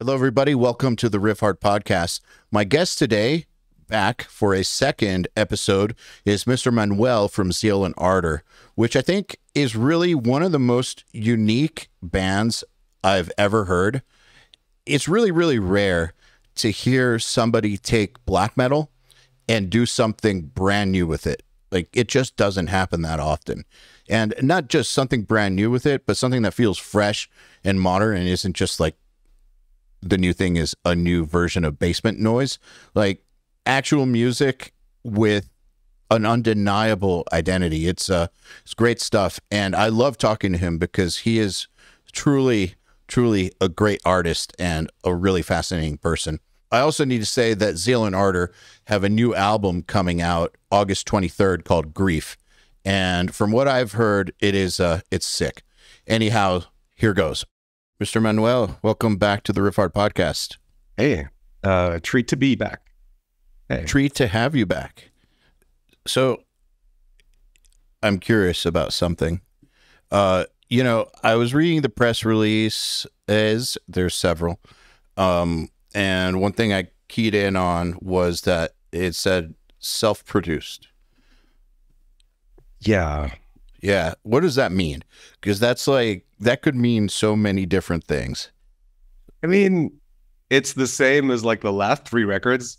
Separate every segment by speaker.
Speaker 1: Hello, everybody. Welcome to the Riff Hard Podcast. My guest today, back for a second episode, is Mr. Manuel from Zeal and Ardor, which I think is really one of the most unique bands I've ever heard. It's really, really rare to hear somebody take black metal and do something brand new with it. Like it just doesn't happen that often. And not just something brand new with it, but something that feels fresh and modern and isn't just like the new thing is a new version of basement noise, like actual music with an undeniable identity. It's uh it's great stuff and I love talking to him because he is truly truly a great artist and a really fascinating person. I also need to say that Zeal and Ardor have a new album coming out August 23rd called Grief. And from what I've heard, it is uh it's sick. Anyhow, here goes. Mr. Manuel, welcome back to the Riff Hard podcast.
Speaker 2: Hey, uh, treat to be back.
Speaker 1: Hey. Treat to have you back. So, I'm curious about something. Uh, you know, I was reading the press release. As there's several, um, and one thing I keyed in on was that it said self-produced.
Speaker 2: Yeah,
Speaker 1: yeah. What does that mean? Because that's like, that could mean so many different things.
Speaker 2: I mean, it's the same as like the last three records.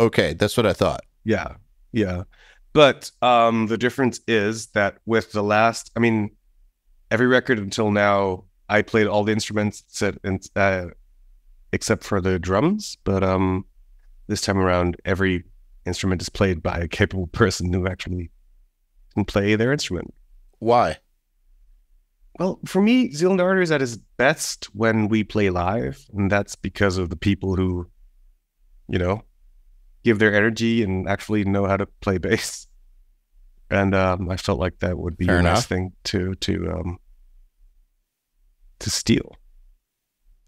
Speaker 1: Okay. That's what I thought.
Speaker 2: Yeah. Yeah. But um, the difference is that with the last, I mean, every record until now, I played all the instruments set uh, except for the drums. But um, this time around, every instrument is played by a capable person who actually can play their instrument.
Speaker 1: Why?
Speaker 2: Well, for me, Zeal and Ardor is at its best when we play live, and that's because of the people who, you know, give their energy and actually know how to play bass. And um, I felt like that would be Fair a enough. nice thing to to um, to steal.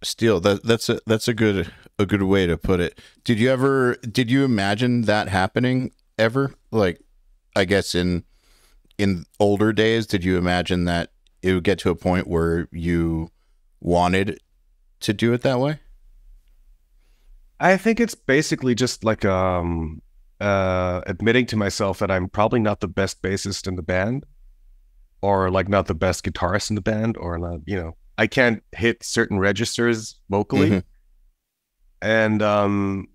Speaker 1: Steal that that's a that's a good a good way to put it. Did you ever did you imagine that happening ever? Like, I guess in in older days, did you imagine that it would get to a point where you wanted to do it that way?
Speaker 2: I think it's basically just like um uh admitting to myself that I'm probably not the best bassist in the band or like not the best guitarist in the band or not, you know, I can't hit certain registers vocally. Mm-hmm. And um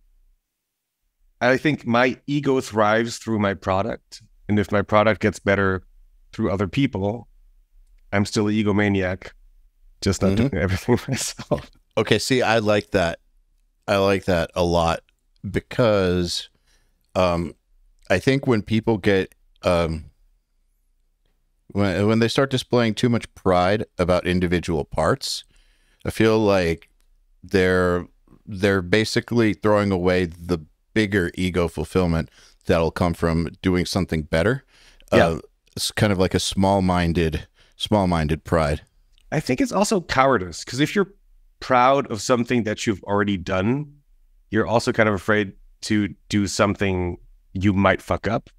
Speaker 2: I think my ego thrives through my product and if my product gets better through other people, I'm still an egomaniac, just not mm-hmm. doing everything myself.
Speaker 1: Okay, see, I like that. I like that a lot because um, I think when people get um, when when they start displaying too much pride about individual parts, I feel like they're they're basically throwing away the bigger ego fulfillment that'll come from doing something better. Yeah. Uh, it's kind of like a small-minded, small-minded pride.
Speaker 2: I think it's also cowardice because if you're proud of something that you've already done, you're also kind of afraid to do something you might fuck up.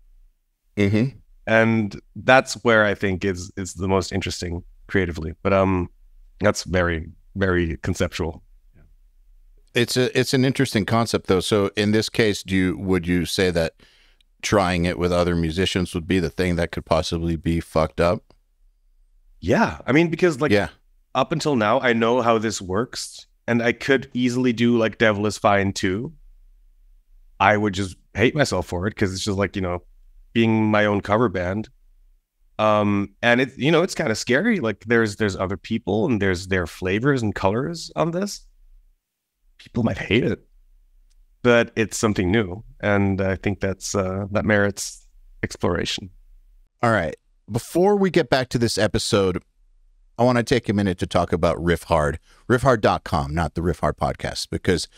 Speaker 1: Mm-hmm.
Speaker 2: And that's where I think is is the most interesting creatively. But um, that's very very conceptual.
Speaker 1: It's a it's an interesting concept though. So in this case, do you would you say that trying it with other musicians would be the thing that could possibly be fucked up?
Speaker 2: Yeah. I mean, because like yeah. up until now, I know how this works and I could easily do like Devil is Fine too. I would just hate myself for it because it's just like, you know, being my own cover band. Um, and it, you know, it's kind of scary. Like there's, there's other people and there's their flavors and colors on this. People might hate it but it's something new, and I think that's uh, that merits exploration.
Speaker 1: All right. Before we get back to this episode, I want to take a minute to talk about Riff Hard, riffhard.com, not the Riff Hard podcast, because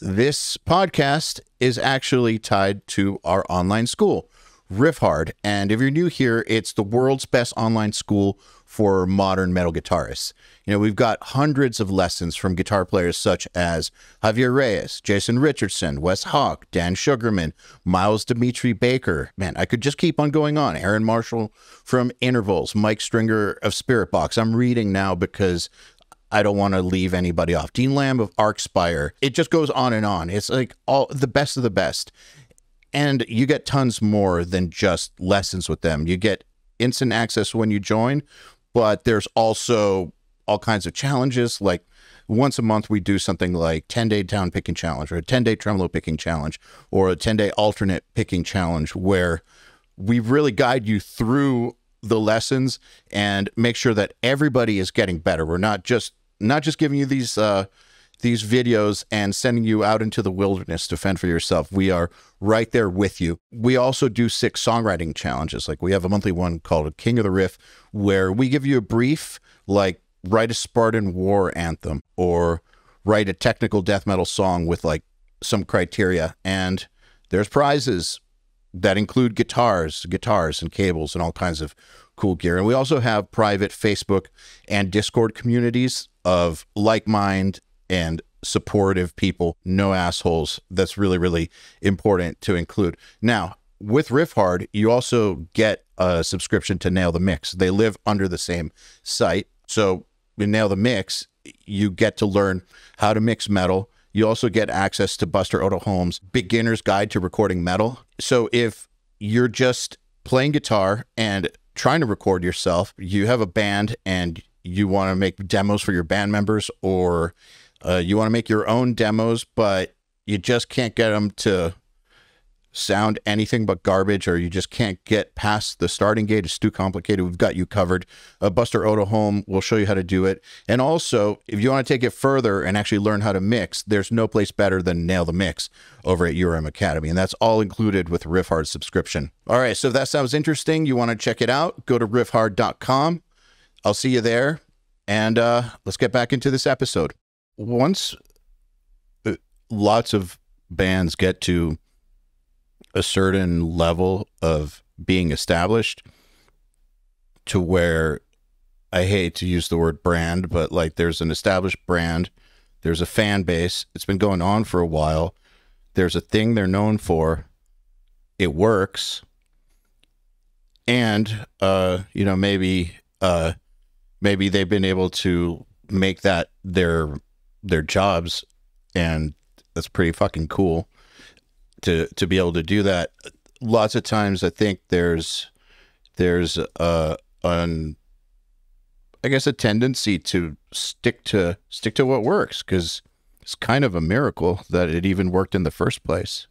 Speaker 1: this podcast is actually tied to our online school, Riff Hard. And if you're new here, it's the world's best online school for modern metal guitarists. You know, we've got hundreds of lessons from guitar players such as Javier Reyes, Jason Richardson, Wes Hauch, Dan Sugarman, Miles Dimitri Baker. Man, I could just keep on going on. Aaron Marshall from Intervals, Mike Stringer of Spiritbox. I'm reading now because I don't want to leave anybody off. Dean Lamb of Archspire. It just goes on and on. It's like all the best of the best. And you get tons more than just lessons with them. You get instant access when you join, but there's also all kinds of challenges. Like once a month, we do something like 10 day down picking challenge or a 10 day tremolo picking challenge or a 10 day alternate picking challenge where we really guide you through the lessons and make sure that everybody is getting better. We're not just not just giving you these uh, these videos and sending you out into the wilderness to fend for yourself. We are right there with you. We also do six songwriting challenges. Like we have a monthly one called King of the Riff, where we give you a brief, like write a Spartan war anthem or write a technical death metal song with like some criteria. And there's prizes that include guitars, guitars and cables and all kinds of cool gear. And we also have private Facebook and Discord communities of like mind and supportive people, no assholes. That's really, really important to include. Now, with Riff Hard, you also get a subscription to Nail the Mix. They live under the same site. So, in Nail the Mix, you get to learn how to mix metal. You also get access to Buster Odeholm's Beginner's Guide to Recording Metal. So, if you're just playing guitar and trying to record yourself, you have a band and you want to make demos for your band members, or uh, you want to make your own demos, but you just can't get them to sound anything but garbage, or you just can't get past the starting gate. It's too complicated. We've got you covered. Uh, Buster Odeholm will show you how to do it. And also, if you want to take it further and actually learn how to mix, there's no place better than Nail the Mix over at URM Academy. And that's all included with Riffhard subscription. All right. So if that sounds interesting, you want to check it out, go to riffhard.com. I'll see you there. And uh, let's get back into this episode. Once lots of bands get to a certain level of being established to where I hate to use the word brand, but like there's an established brand, there's a fan base, it's been going on for a while, there's a thing they're known for, it works, and uh, you know, maybe uh maybe they've been able to make that their their jobs and that's pretty fucking cool to to be able to do that. Lots of times i think there's there's a an i guess a tendency to stick to stick to what works because it's kind of a miracle that it even worked in the first place.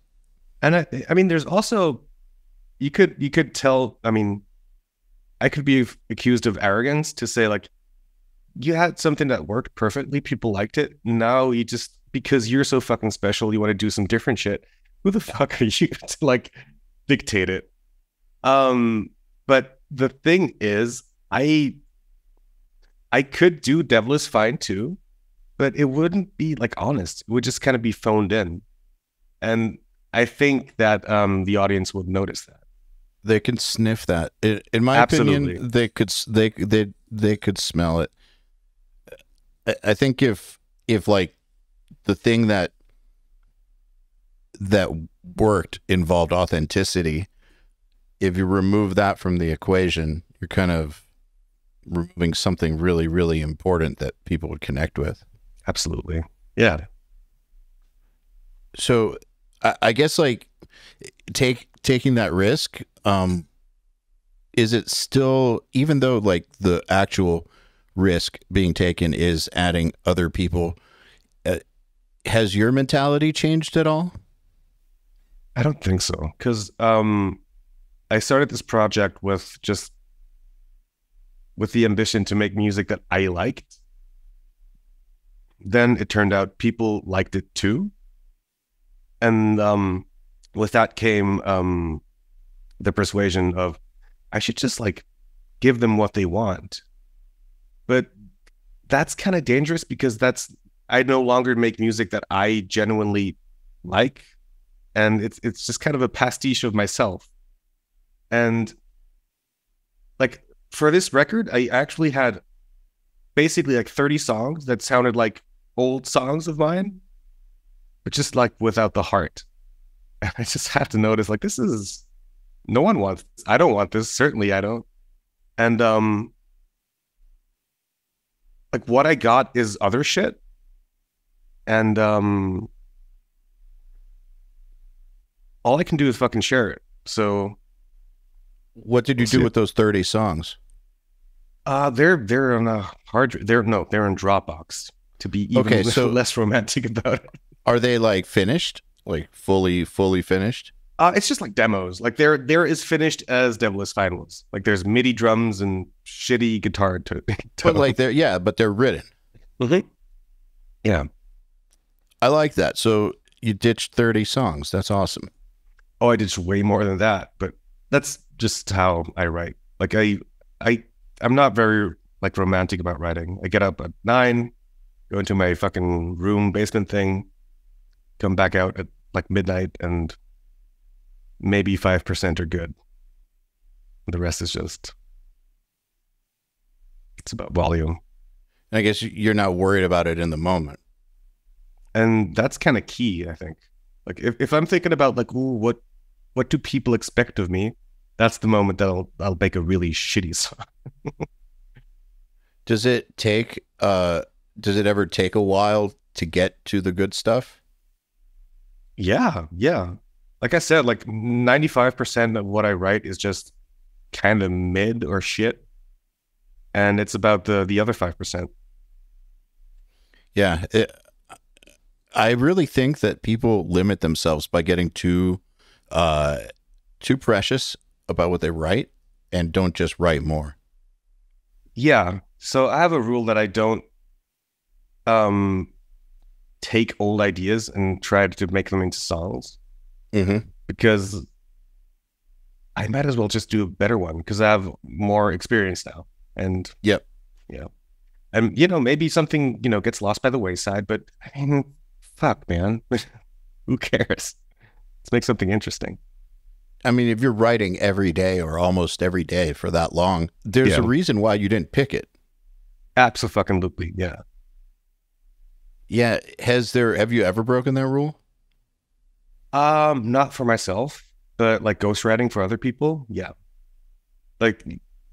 Speaker 2: And i i mean there's also you could you could tell i mean i could be accused of arrogance to say like you had something that worked perfectly people liked it now you just because you're so fucking special you want to do some different shit who the fuck are you to like dictate it? Um, but the thing is, I I could do Devil is Fine too, but it wouldn't be like honest. It would just kind of be phoned in. And I think that um the audience would notice that.
Speaker 1: They can sniff that. In, in my Absolutely. opinion, they could they they they could smell it. I, I think if if like the thing that that worked involved authenticity. If you remove that from the equation, you're kind of removing something really, really important that people would connect with.
Speaker 2: Absolutely. Yeah.
Speaker 1: So I, I guess like take taking that risk, um, is it still even though like the actual risk being taken is adding other people, uh, has your mentality changed at all?
Speaker 2: I don't think so. Because um, I started this project with just with the ambition to make music that I liked. Then it turned out people liked it too. And um, with that came um, the persuasion of I should just like give them what they want. But that's kind of dangerous because that's I no longer make music that I genuinely like and it's it's just kind of a pastiche of myself. And like for this record, I actually had basically like 30 songs that sounded like old songs of mine, but just like without the heart. And I just have to notice like this is no one wants. I don't want this. Certainly I don't. And um like what I got is other shit. And um all I can do is fucking share it. So
Speaker 1: What did you do with those 30 songs?
Speaker 2: uh they're they're on a hard they're no, they're in Dropbox to be even
Speaker 1: Okay, so-
Speaker 2: less romantic about it.
Speaker 1: Are they like finished? Like fully, fully finished?
Speaker 2: Uh, it's just like demos. Like they're they're as finished as Devil is Fine was. Like there's MIDI drums and shitty guitar to,
Speaker 1: But like they're, yeah, but they're written. Mm-hmm.
Speaker 2: yeah.
Speaker 1: I like that. So you ditched 30 songs. That's awesome.
Speaker 2: Oh, I did way more than that, but that's just how I write. Like I I I'm not very like romantic about writing. I get up at nine, go into my fucking room basement thing, come back out at like midnight, and maybe five percent are good. The rest is just it's about volume.
Speaker 1: I guess you're not worried about it in the moment.
Speaker 2: and that's kind of key i think like if, if i'm thinking about like ooh, what what do people expect of me that's the moment that i'll i'll make a really shitty song
Speaker 1: Does it take, uh, does it ever take a while to get to the good stuff?
Speaker 2: yeah yeah like i said like 95% of what i write is just kind of mid or shit and it's about the the other 5%
Speaker 1: Yeah. It, I really think that people limit themselves by getting too, uh, too precious about what they write and don't just write more.
Speaker 2: Yeah. So I have a rule that I don't um take old ideas and try to make them into songs
Speaker 1: Mm-hmm.
Speaker 2: because I might as well just do a better one because I have more experience now. And
Speaker 1: Yep.
Speaker 2: Yeah. And you know, maybe something, you know, gets lost by the wayside, but I mean, fuck, man. Who cares? Let's make something interesting.
Speaker 1: I mean, if you're writing every day or almost every day for that long, there's a reason why you didn't pick it.
Speaker 2: Absolutely. Yeah.
Speaker 1: Yeah. Has there, have you ever broken that rule?
Speaker 2: Um, not for myself, but like ghostwriting for other people. Yeah. Like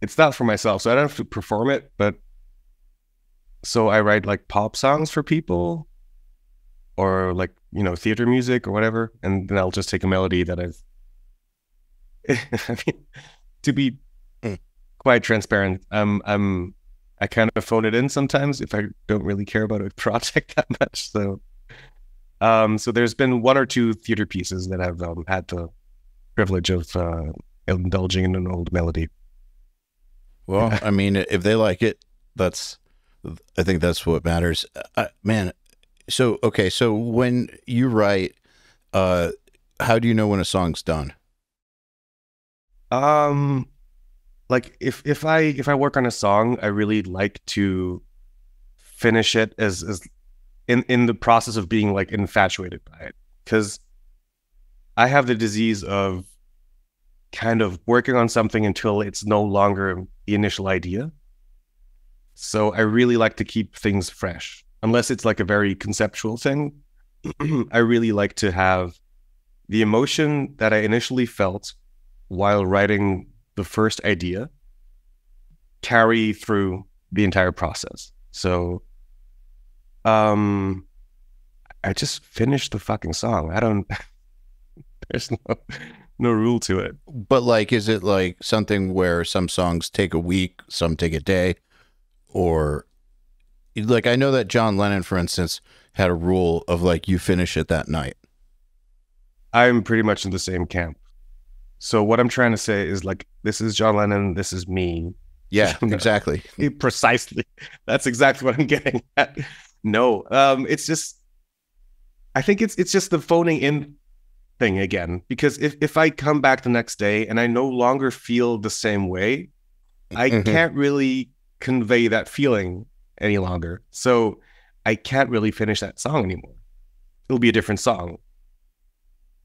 Speaker 2: it's not for myself, so I don't have to perform it, but so I write like pop songs for people or like, you know, theater music or whatever, and then I'll just take a melody that I've I mean, to be
Speaker 1: Mm.
Speaker 2: quite transparent, um I'm I kind of phone it in sometimes if I don't really care about a project that much. So um, so there's been one or two theater pieces that I've um, had the privilege of uh, indulging in an old melody.
Speaker 1: Well, I mean, if they like it, that's, I think that's what matters. Uh, man, so, okay. So when you write, uh, how do you know when a song's done?
Speaker 2: Um, like if if I if I work on a song, I really like to finish it as as in in the process of being like infatuated by it because I have the disease of kind of working on something until it's no longer the initial idea. So I really like to keep things fresh, unless it's like a very conceptual thing. I really like to have the emotion that I initially felt while writing the first idea carry through the entire process. So um I just finished the fucking song. I don't there's no no rule to it.
Speaker 1: But like, is it like something where some songs take a week, some take a day, or like I know that John Lennon, for instance, had a rule of like you finish it that night.
Speaker 2: I'm pretty much in the same camp. So what I'm trying to say is like this is John Lennon, this is me.
Speaker 1: Yeah, exactly.
Speaker 2: Precisely. That's exactly what I'm getting at. No, um, it's just I think it's it's just the phoning in thing again. Because if, if I come back the next day and I no longer feel the same way, I
Speaker 1: Mhm.
Speaker 2: can't really convey that feeling any longer. So I can't really finish that song anymore. It'll be a different song.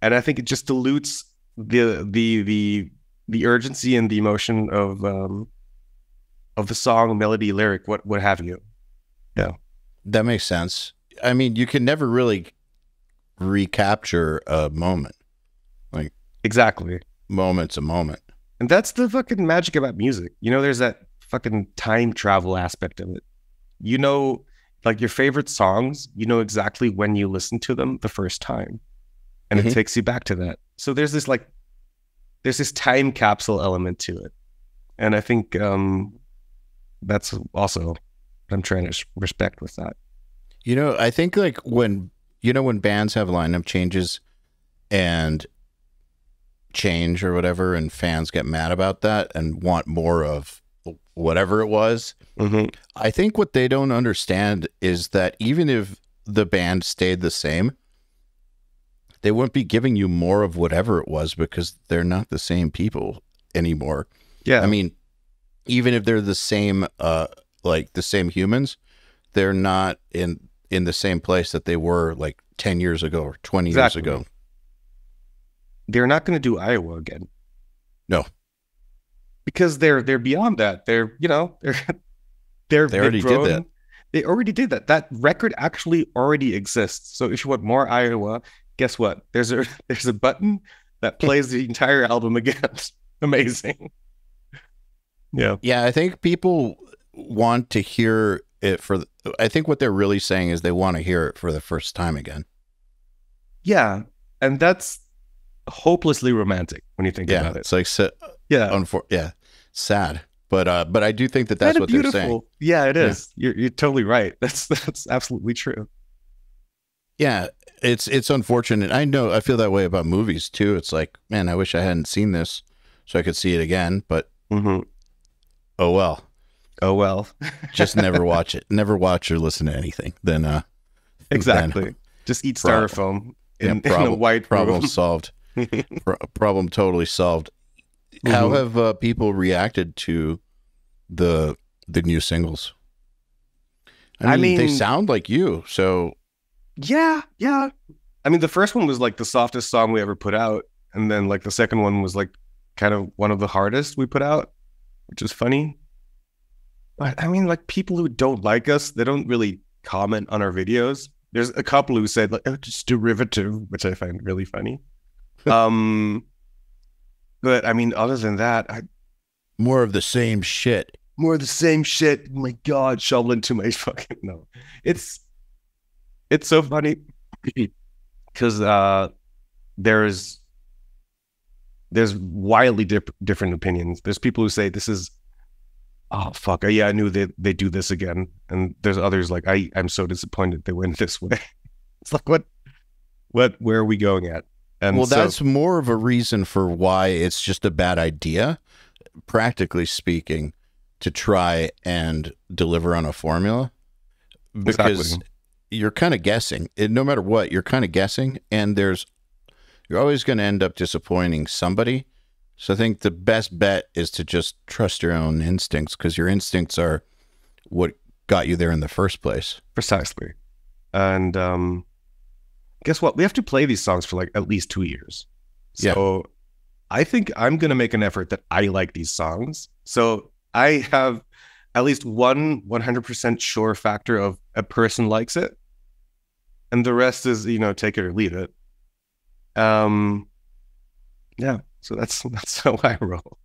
Speaker 2: And I think it just dilutes the the the the urgency and the emotion of um of the song, melody, lyric, what what have you. Yeah.
Speaker 1: That makes sense. I mean, you can never really recapture a moment.
Speaker 2: Like exactly.
Speaker 1: Moment's a moment.
Speaker 2: And that's the fucking magic about music. You know, there's that fucking time travel aspect of it. you know, like your favorite songs, you know exactly when you listen to them the first time, and
Speaker 1: Mhm.
Speaker 2: it takes you back to that. So there's this like, there's this time capsule element to it, and I think um, that's also what I'm trying to respect with that.
Speaker 1: You know, I think like when you know when bands have lineup changes and change or whatever, and fans get mad about that and want more of whatever it was.
Speaker 2: Mm-hmm.
Speaker 1: I think what they don't understand is that even if the band stayed the same, they wouldn't be giving you more of whatever it was because they're not the same people anymore.
Speaker 2: Yeah,
Speaker 1: I mean, even if they're the same, uh, like the same humans, they're not in in the same place that they were like ten years ago or twenty
Speaker 2: Exactly.
Speaker 1: years ago.
Speaker 2: they're not going to do Iowa again.
Speaker 1: No.
Speaker 2: because they're they're beyond that. They're you know they're they're
Speaker 1: They already did that.
Speaker 2: They already did that. That record actually already exists. So if you want more Iowa, guess what? There's a there's a button that plays the entire album again. Amazing. Yeah.
Speaker 1: Yeah, I think people want to hear it for. The, I think what they're really saying is they want to hear it for the first time again.
Speaker 2: Yeah. And that's hopelessly romantic when you think
Speaker 1: Yeah,
Speaker 2: about it.
Speaker 1: it's like sa-
Speaker 2: Yeah.
Speaker 1: unfor- yeah, sad. But uh, but I do think that that's what they're saying.
Speaker 2: Yeah, it is. Yeah. You're you're totally right. That's that's absolutely true.
Speaker 1: Yeah, it's it's unfortunate. I know I feel that way about movies too. It's like, man, I wish I hadn't seen this so I could see it again. But
Speaker 2: Mm-hmm.
Speaker 1: oh well,
Speaker 2: Oh well.
Speaker 1: just never watch it. Never watch or listen to anything. Then uh,
Speaker 2: Exactly. Just eat styrofoam
Speaker 1: Yeah,
Speaker 2: in, in a white
Speaker 1: problem
Speaker 2: room.
Speaker 1: solved. Pro- problem totally solved. How
Speaker 2: Mhm.
Speaker 1: have uh, people reacted to the the new singles? I
Speaker 2: I
Speaker 1: mean, they sound like you. So
Speaker 2: Yeah, yeah. I mean, the first one was like the softest song we ever put out, and then like the second one was like kind of one of the hardest we put out, which is funny. But I mean, like people who don't like us, they don't really comment on our videos. There's a couple who said like, "Oh, just derivative," which I find really funny. Um, but I mean, other than that, I,
Speaker 1: more of the same shit.
Speaker 2: more of the same shit. Oh my God, shovel into my fucking no. It's it's so funny because uh, there's there's wildly dip- different opinions. There's people who say this is oh fuck yeah I knew they they do this again, and there's others like I I'm so disappointed they went this way. it's like what what where are we going at? And
Speaker 1: well,
Speaker 2: so-
Speaker 1: that's more of a reason for why it's just a bad idea, practically speaking, to try and deliver on a formula because
Speaker 2: Exactly.
Speaker 1: you're kind of guessing. It, no matter what, you're kind of guessing, and there's you're always going to end up disappointing somebody. So I think the best bet is to just trust your own instincts because your instincts are what got you there in the first place.
Speaker 2: Precisely. And um, guess what? We have to play these songs for like at least two years.
Speaker 1: Yeah.
Speaker 2: So I think I'm going to make an effort that I like these songs. So I have at least one 100% sure factor of a person likes it. And the rest is, you know, take it or leave it. Um, yeah. So that's that's how I roll.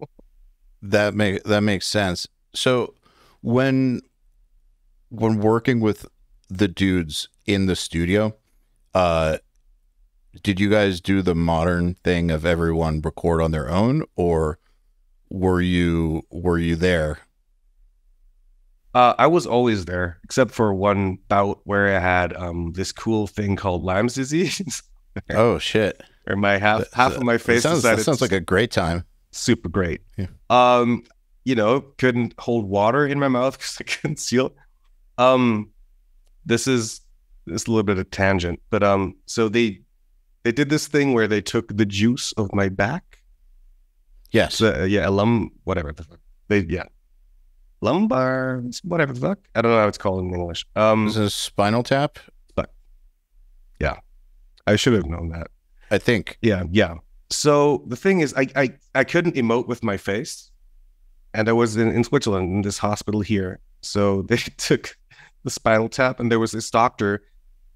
Speaker 1: That make that makes sense. So when when working with the dudes in the studio, uh did you guys do the modern thing of everyone record on their own or were you were you there?
Speaker 2: Uh, I was always there, except for one bout where I had um, this cool thing called Lyme's disease.
Speaker 1: Oh shit.
Speaker 2: Or my half
Speaker 1: That-
Speaker 2: half
Speaker 1: that-
Speaker 2: of my face
Speaker 1: sounds, that
Speaker 2: decided
Speaker 1: sounds like a great time.
Speaker 2: super great.
Speaker 1: Yeah.
Speaker 2: Um, you know, couldn't hold water in my mouth because I couldn't seal. it. Um, this is this is a little bit of tangent, but um, so they they did this thing where they took the juice of my back.
Speaker 1: Yes.
Speaker 2: So, yeah, lum whatever the fuck they yeah, lumbar whatever the fuck I don't know how it's called in English. Um,
Speaker 1: This is spinal tap,
Speaker 2: I should have known that.
Speaker 1: I think.
Speaker 2: Yeah, yeah. So the thing is, I I, I couldn't emote with my face, and I was in, in Switzerland in this hospital here. So they took the spinal tap, and there was this doctor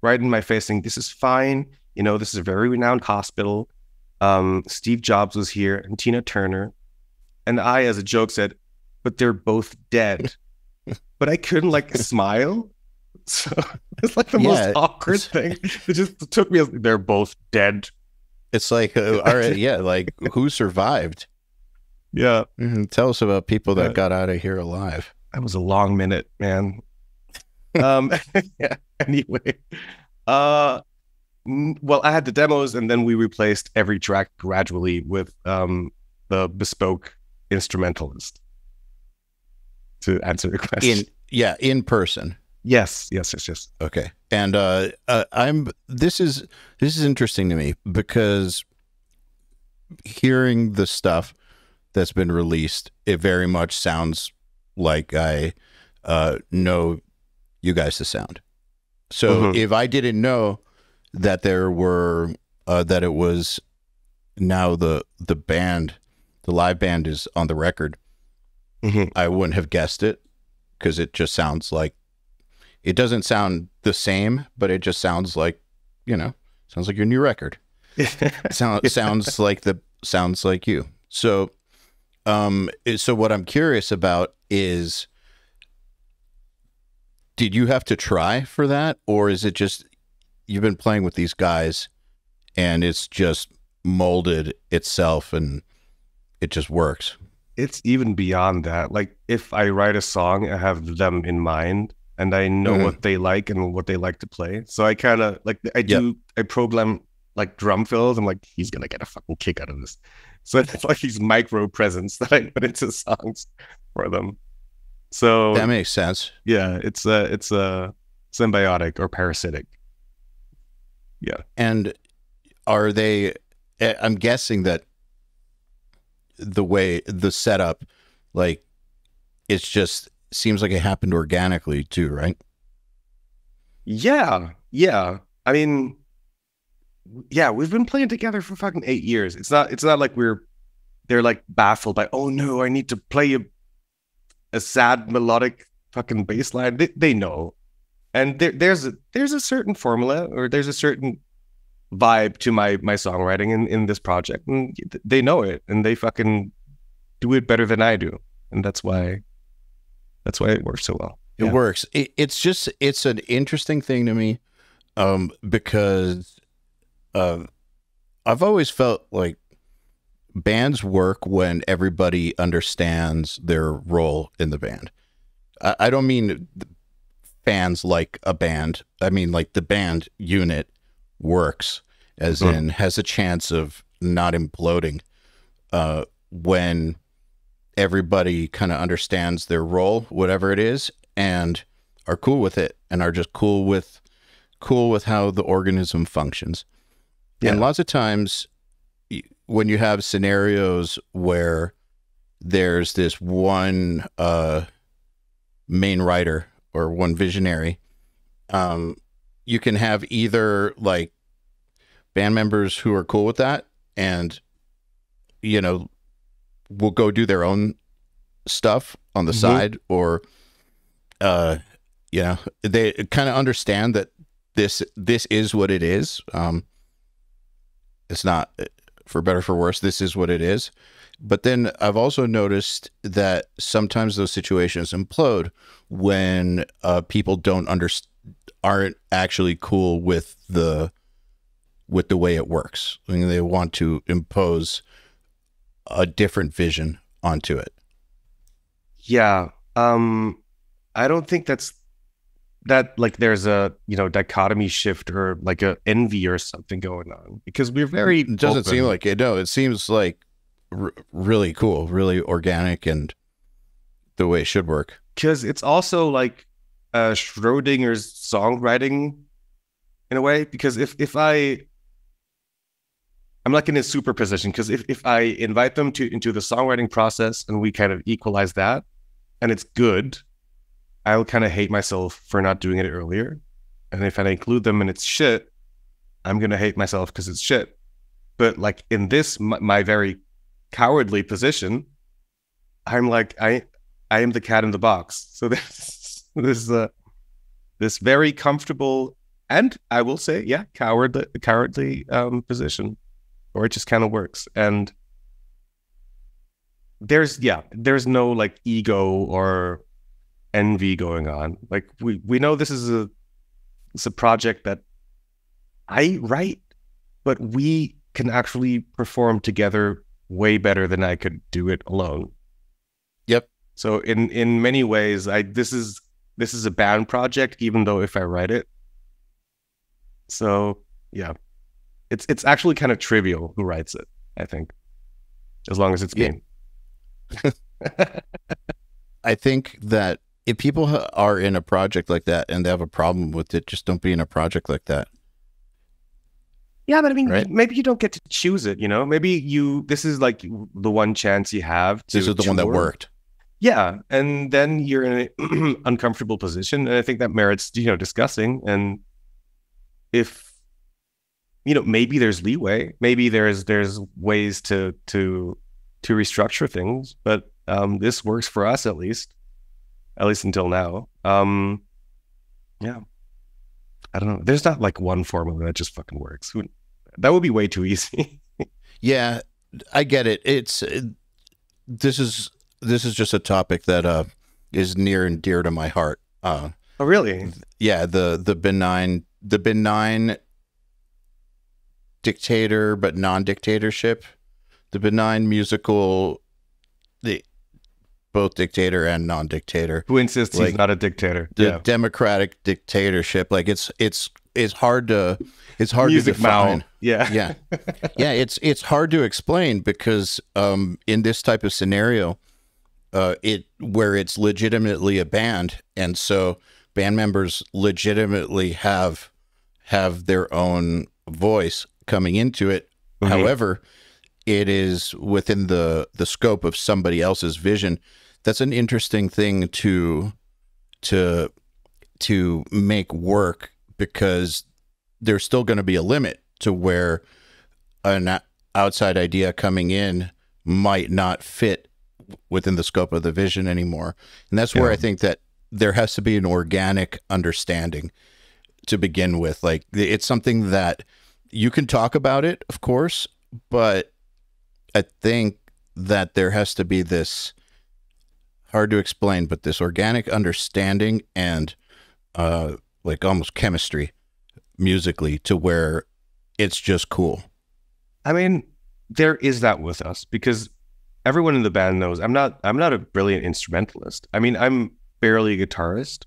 Speaker 2: right in my face saying, "This is fine. You know, this is a very renowned hospital. Um, Steve Jobs was here, and Tina Turner." And I, as a joke, said, "But they're both dead." but I couldn't like smile. So it's like the
Speaker 1: Yeah,
Speaker 2: most awkward thing. It just took me. as- They're both dead.
Speaker 1: It's like, uh, all right, yeah, like who survived?
Speaker 2: Yeah,
Speaker 1: Mhm, Tell us about people that
Speaker 2: Uh,
Speaker 1: got out of here alive.
Speaker 2: that was a long minute, man. um. yeah. Anyway, uh, well, I had the demos, and then we replaced every track gradually with um the bespoke instrumentalist. To answer your question,
Speaker 1: In yeah, in person.
Speaker 2: Yes, yes, yes, yes.
Speaker 1: Okay. And uh, uh I'm this is this is interesting to me because hearing the stuff that's been released, it very much sounds like I uh know you guys to sound. So
Speaker 2: Mhm.
Speaker 1: if I didn't know that there were uh that it was now the the band the live band is on the record,
Speaker 2: Mhm.
Speaker 1: I wouldn't have guessed it because it just sounds like it doesn't sound the same, but it just sounds like you know sounds like your new record. Sound, Sounds like the sounds like you. So, um, so what I'm curious about is, did you have to try for that, or is it just you've been playing with these guys, and it's just molded itself and it just works?
Speaker 2: it's even beyond that. Like if I write a song, I have them in mind and I know
Speaker 1: Mhm.
Speaker 2: what they like and what they like to play. So I kind of like I do I program like drum fills. I'm like he's gonna get a fucking kick out of this. So it's like these micro presents that I put into songs for them. So
Speaker 1: That makes sense.
Speaker 2: yeah, it's a it's a symbiotic or parasitic.
Speaker 1: Yeah, and are they? eh, I'm guessing that the way the setup, like, it's just seems like it happened organically too, right?
Speaker 2: Yeah, yeah. I mean, yeah, we've been playing together for fucking eight years. It's not. It's not like we're. They're like baffled by. Oh no, I need to play a, a sad melodic fucking bass line. They, they know, and there, there's a there's a certain formula or there's a certain vibe to my my songwriting in in this project, and they know it, and they fucking do it better than I do, and that's why. That's why it works so well.
Speaker 1: It
Speaker 2: Yeah.
Speaker 1: works. It, it's just it's an interesting thing to me, um, because uh, I've always felt like bands work when everybody understands their role in the band. I, I don't mean fans like a band. I mean like the band unit works, as
Speaker 2: Mhm.
Speaker 1: in has a chance of not imploding uh, when everybody kind of understands their role, whatever it is, and are cool with it, and are just cool with cool with how the organism functions. And lots of times, when you have scenarios where there's this one uh, main writer or one visionary, um, you can have either like band members who are cool with that and you know will go do their own stuff on the
Speaker 2: Mhm.
Speaker 1: side or uh you know they kind of understand that this this is what it is. Um it's not for better or for worse this is what it is. But then i've also noticed that sometimes those situations implode when uh people don't understand aren't actually cool with the with the way it works. I mean, they want to impose a different vision onto it
Speaker 2: Yeah. Um I don't think that's that like there's a you know dichotomy shift or like a envy or something going on because we're very
Speaker 1: It doesn't seem like it. No, it seems like r- really cool, really organic, and the way it should work.
Speaker 2: because it's also like uh Schrodinger's songwriting in a way because if if I I'm like in a superposition because if, if I invite them to into the songwriting process and we kind of equalize that and it's good, I'll kind of hate myself for not doing it earlier. And if I include them and it's shit, I'm gonna hate myself because it's shit. But like in this my, my very cowardly position, I'm like I I am the cat in the box. So this this uh this very comfortable and I will say, yeah, cowardly cowardly um position. Or it just kind of works. And there's yeah, there's no like ego or envy going on. Like we we know this is a it's a project that I write, but we can actually perform together way better than I could do it alone.
Speaker 1: Yep.
Speaker 2: So in in many ways, I this is this is a band project, even though if I write it. So yeah, it's it's actually kind of trivial who writes it. I think, as long as it's
Speaker 1: Yeah.
Speaker 2: me.
Speaker 1: I think that if people are in a project like that and they have a problem with it, just don't be in a project like that.
Speaker 2: Yeah, but I mean,
Speaker 1: Right.
Speaker 2: maybe you don't get to choose it. You know, maybe you. This is like the one chance you have. To
Speaker 1: This is the one that worked.
Speaker 2: Yeah, and then you're in an uncomfortable position, and I think that merits you know discussing. And if you know, maybe there's leeway, maybe there's there's ways to to to restructure things, but um, this works for us at least, at least until now. Um, yeah, I don't know. There's not like one formula that just fucking works. That would be way too easy.
Speaker 1: Yeah, I get it. It's it, this is this is just a topic that uh is near and dear to my heart. Uh
Speaker 2: oh, really?
Speaker 1: yeah, the the benign the benign dictator but non-dictatorship. The benign musical the both dictator and non-dictator.
Speaker 2: Who insists
Speaker 1: Like,
Speaker 2: he's not a dictator?
Speaker 1: The democratic dictatorship like it's it's it's hard to it's hard
Speaker 2: Music
Speaker 1: to define.
Speaker 2: Mao. Yeah.
Speaker 1: yeah yeah it's it's hard to explain because um in this type of scenario uh it where it's legitimately a band and so band members legitimately have have their own voice coming into it
Speaker 2: Mhm.
Speaker 1: however it is within the the scope of somebody else's vision that's an interesting thing to to to make work because there's still going to be a limit to where an outside idea coming in might not fit within the scope of the vision anymore. And that's where
Speaker 2: Yeah.
Speaker 1: I think that there has to be an organic understanding to begin with. Like it's something that you can talk about it, of course, but I think that there has to be this hard to explain, but this organic understanding and uh like almost chemistry musically to where it's just cool.
Speaker 2: I mean, there is that with us because everyone in the band knows I'm not I'm not a brilliant instrumentalist. I mean, I'm barely a guitarist,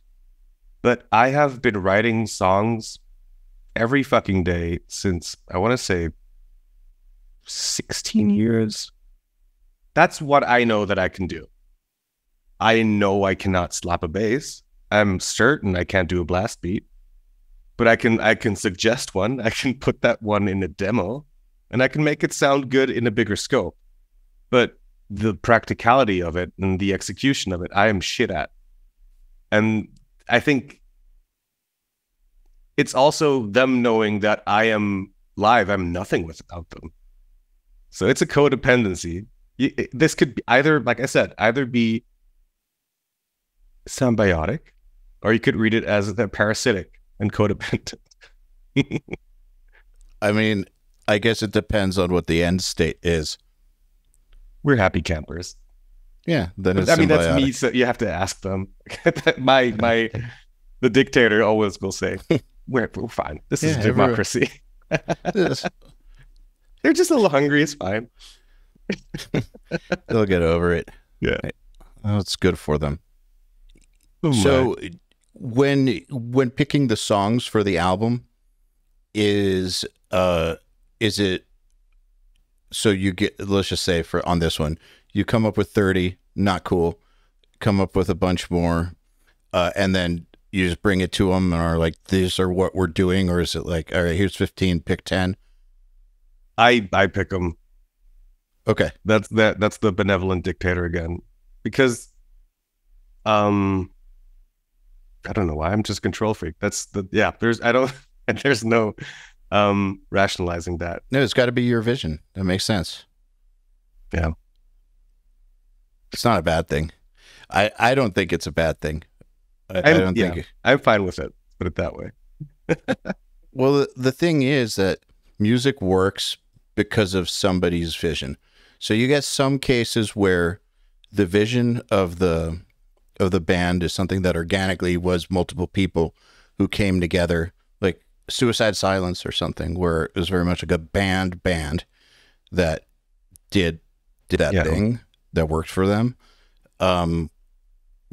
Speaker 2: but I have been writing songs every fucking day since I want to say 16 years. That's what I know that I can do. I know I cannot slap a bass. I'm certain I can't do a blast beat, but I can I can suggest one. I can put that one in a demo and I can make it sound good in a bigger scope. But the practicality of it and the execution of it, I am shit at. And I think it's also them knowing that I am live, I'm nothing without them. So it's a codependency. Eh, this could be either, like I said, either be symbiotic, or you could read it as parasitic and codependent.
Speaker 1: I mean, I guess it depends on what the end state is.
Speaker 2: We're happy campers.
Speaker 1: Yeah, then
Speaker 2: I mean, that's me. So you have to ask them. my my, the dictator always will say, "We're we're fine. This is
Speaker 1: Yeah, everyone-
Speaker 2: democracy."
Speaker 1: Yes,
Speaker 2: They're just a little hungry. It's fine.
Speaker 1: They'll get over it.
Speaker 2: Yeah.
Speaker 1: Oh, it's good for them.
Speaker 2: Oh
Speaker 1: So when when picking the songs for the album is uh is it so you get let's just say for on this one you come up with 30 not cool come up with a bunch more uh and then you just bring it to them and are like these are what we're doing or is it like all right here's 15 pick 10
Speaker 2: I I pick them.
Speaker 1: okay
Speaker 2: That's that. That's the benevolent dictator again, because, um, I don't know why. I'm just control freak. That's the yeah. There's I don't. There's no, um, rationalizing that.
Speaker 1: no it's got to be your vision that makes sense
Speaker 2: Yeah.
Speaker 1: it's not a bad thing i i don't think it's a bad thing i, I don't
Speaker 2: yeah.
Speaker 1: think
Speaker 2: I'm fine with it. Put it that way.
Speaker 1: Well, the, the thing is that music works because of somebody's vision. So you get some cases where the vision of the of the band is something that organically was multiple people who came together, like Suicide Silence or something, where it was very much like a band band that did did that
Speaker 2: Yeah.
Speaker 1: thing that worked for them. Um,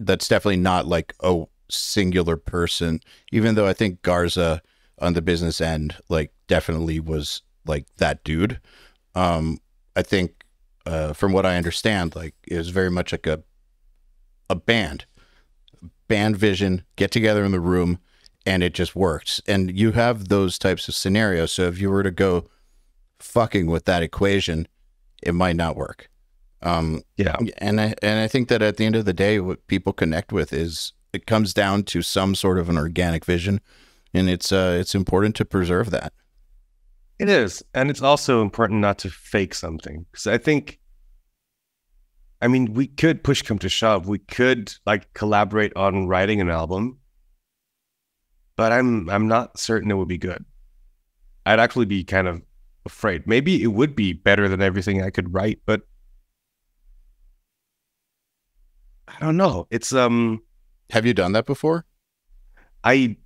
Speaker 1: that's definitely not like a singular person, even though I think Garza on the business end, like definitely was like that dude. Um, I think, uh, from what I understand, like it was very much like a, a band, band vision, get together in the room, and it just works. And you have those types of scenarios. So if you were to go fucking with that equation, it might not work. Um,
Speaker 2: Yeah.
Speaker 1: and I and I think that at the end of the day, what people connect with is it comes down to some sort of an organic vision, and it's uh it's important to preserve that.
Speaker 2: It is. And it's also important not to fake something. Because I think, I mean, we could push come to shove. We could like collaborate on writing an album, but I'm I'm not certain it would be good. I'd actually be kind of afraid. Maybe it would be better than everything I could write, but I don't know. It's um
Speaker 1: Have you done that before?
Speaker 2: I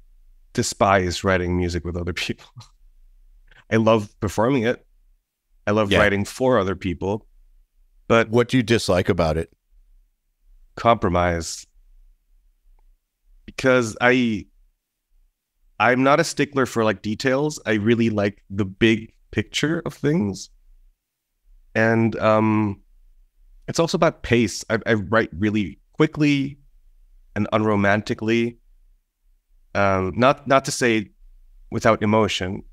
Speaker 2: despise writing music with other people. I love performing it. I love
Speaker 1: Yeah.
Speaker 2: writing for other people, but
Speaker 1: What do you dislike about it?
Speaker 2: compromise because I I'm not a stickler for like details. I really like the big picture of things. And um it's also about pace. I, I write really quickly and unromantically. Um not not to say without emotion,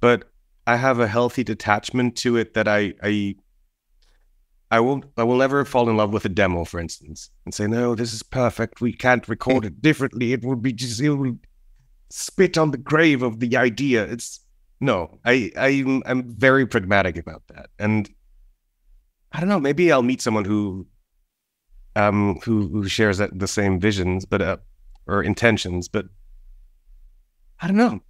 Speaker 2: but I have a healthy detachment to it that I I I will I will never fall in love with a demo, for instance, and say, no, this is perfect. We can't record it differently. It would be just it would spit on the grave of the idea. It's no, I I'm I'm very pragmatic about that. And I don't know, maybe I'll meet someone who um who who shares that, the same visions, but uh, or intentions, but I don't know.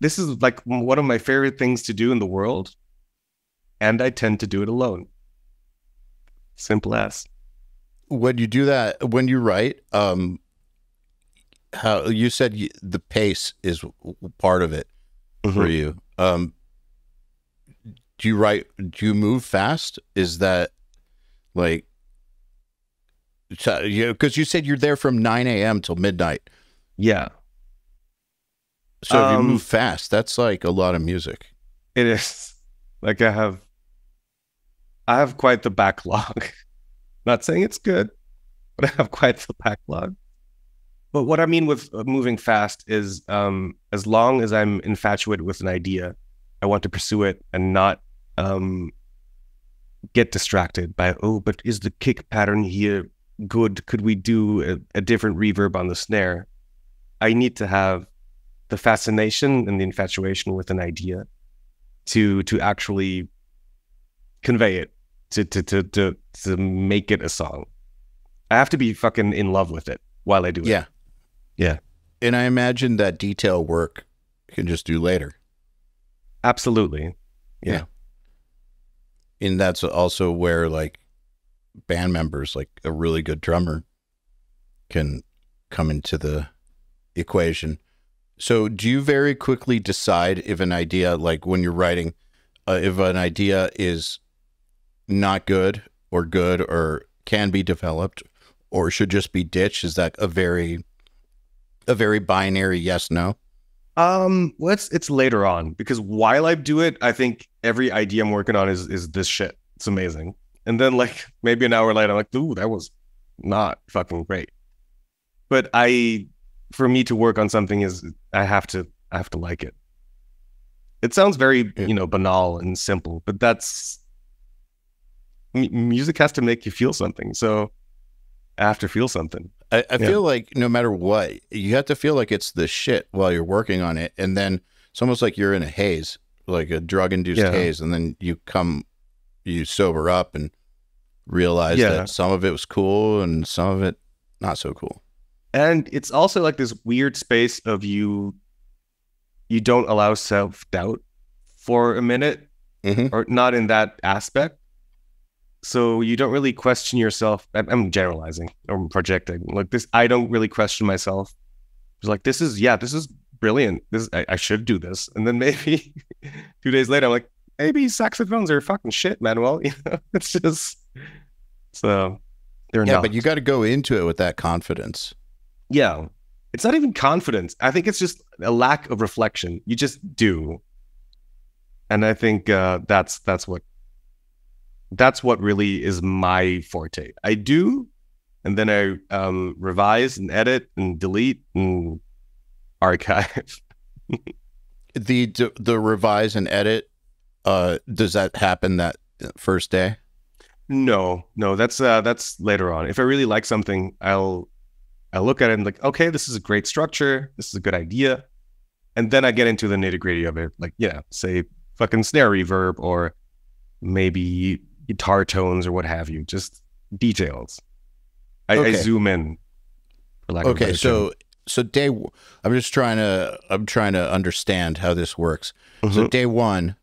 Speaker 2: This is like one of my favorite things to do in the world, and I tend to do it alone. Simple as.
Speaker 1: When you do that, when you write, um, how you said you, the pace is part of it for
Speaker 2: Mhm.
Speaker 1: you. Um, do you write? Do you move fast? Is that like? So, you because you said you're there from nine a.m. till midnight.
Speaker 2: Yeah,
Speaker 1: So if you
Speaker 2: Um,
Speaker 1: move fast, that's like a lot of music.
Speaker 2: it is. Like I have, I have quite the backlog. Not saying it's good, but I have quite the backlog. But what I mean with uh, moving fast is, um, as long as I'm infatuated with an idea, I want to pursue it and not um, get distracted by, oh, but is the kick pattern here good? Could we do a, a different reverb on the snare? I need to have the fascination and the infatuation with an idea to to actually convey it to to to to, to make it a song. I have to be fucking in love with it while I do it.
Speaker 1: Yeah.
Speaker 2: Yeah.
Speaker 1: And I imagine that detail work you can just do later.
Speaker 2: Absolutely. Yeah.
Speaker 1: And that's also where like band members, like a really good drummer, can come into the equation. So, do you very quickly decide if an idea, like when you're writing, uh, if an idea is not good or good or can be developed or should just be ditched? Is that a very, a very binary yes no?
Speaker 2: Um, well, it's it's later on because while I do it, I think every idea I'm working on is is this shit. It's amazing. And then like maybe an hour later, I'm like, ooh, that was not fucking great. But I, for me to work on something is I have to I have to like it. It sounds very you know banal and simple, but that's m- music has to make you feel something. So I have to feel something.
Speaker 1: I, I
Speaker 2: Yeah.
Speaker 1: feel like no matter what, you have to feel like it's the shit while you're working on it, and then it's almost like you're in a haze, like a drug induced
Speaker 2: Yeah.
Speaker 1: haze, and then you come, you sober up and realize
Speaker 2: Yeah.
Speaker 1: that some of it was cool and some of it not so cool.
Speaker 2: and it's also like this weird space of you you don't allow self-doubt for a minute
Speaker 1: Mhm.
Speaker 2: or not in that aspect so you don't really question yourself. I'm, I'm generalizing or projecting. Like this, I don't really question myself. It's like this is yeah, this is brilliant. This I, I should do this, and then maybe two days later, I'm like, maybe saxophones are fucking shit, Manuel. You know, it's just so they're
Speaker 1: yeah,
Speaker 2: not.
Speaker 1: but you got to go into it with that confidence.
Speaker 2: yeah, it's not even confidence. I think it's just a lack of reflection. You just do, and I think uh, that's that's what that's what really is my forte. I do, and then I um, revise and edit and delete and archive.
Speaker 1: The the, revise and edit. Uh, does that happen that first day?
Speaker 2: No, no, that's uh, that's later on. If I really like something, I'll I look at it and like, okay, this is a great structure. This is a good idea, and then I get into the nitty gritty of it. Like, yeah, say fucking snare reverb or maybe guitar tones or what have you. Just details. I, I zoom in. For lack of a
Speaker 1: Okay, so so day. I'm just trying to. I'm trying to understand how this works.
Speaker 2: term.
Speaker 1: So day one,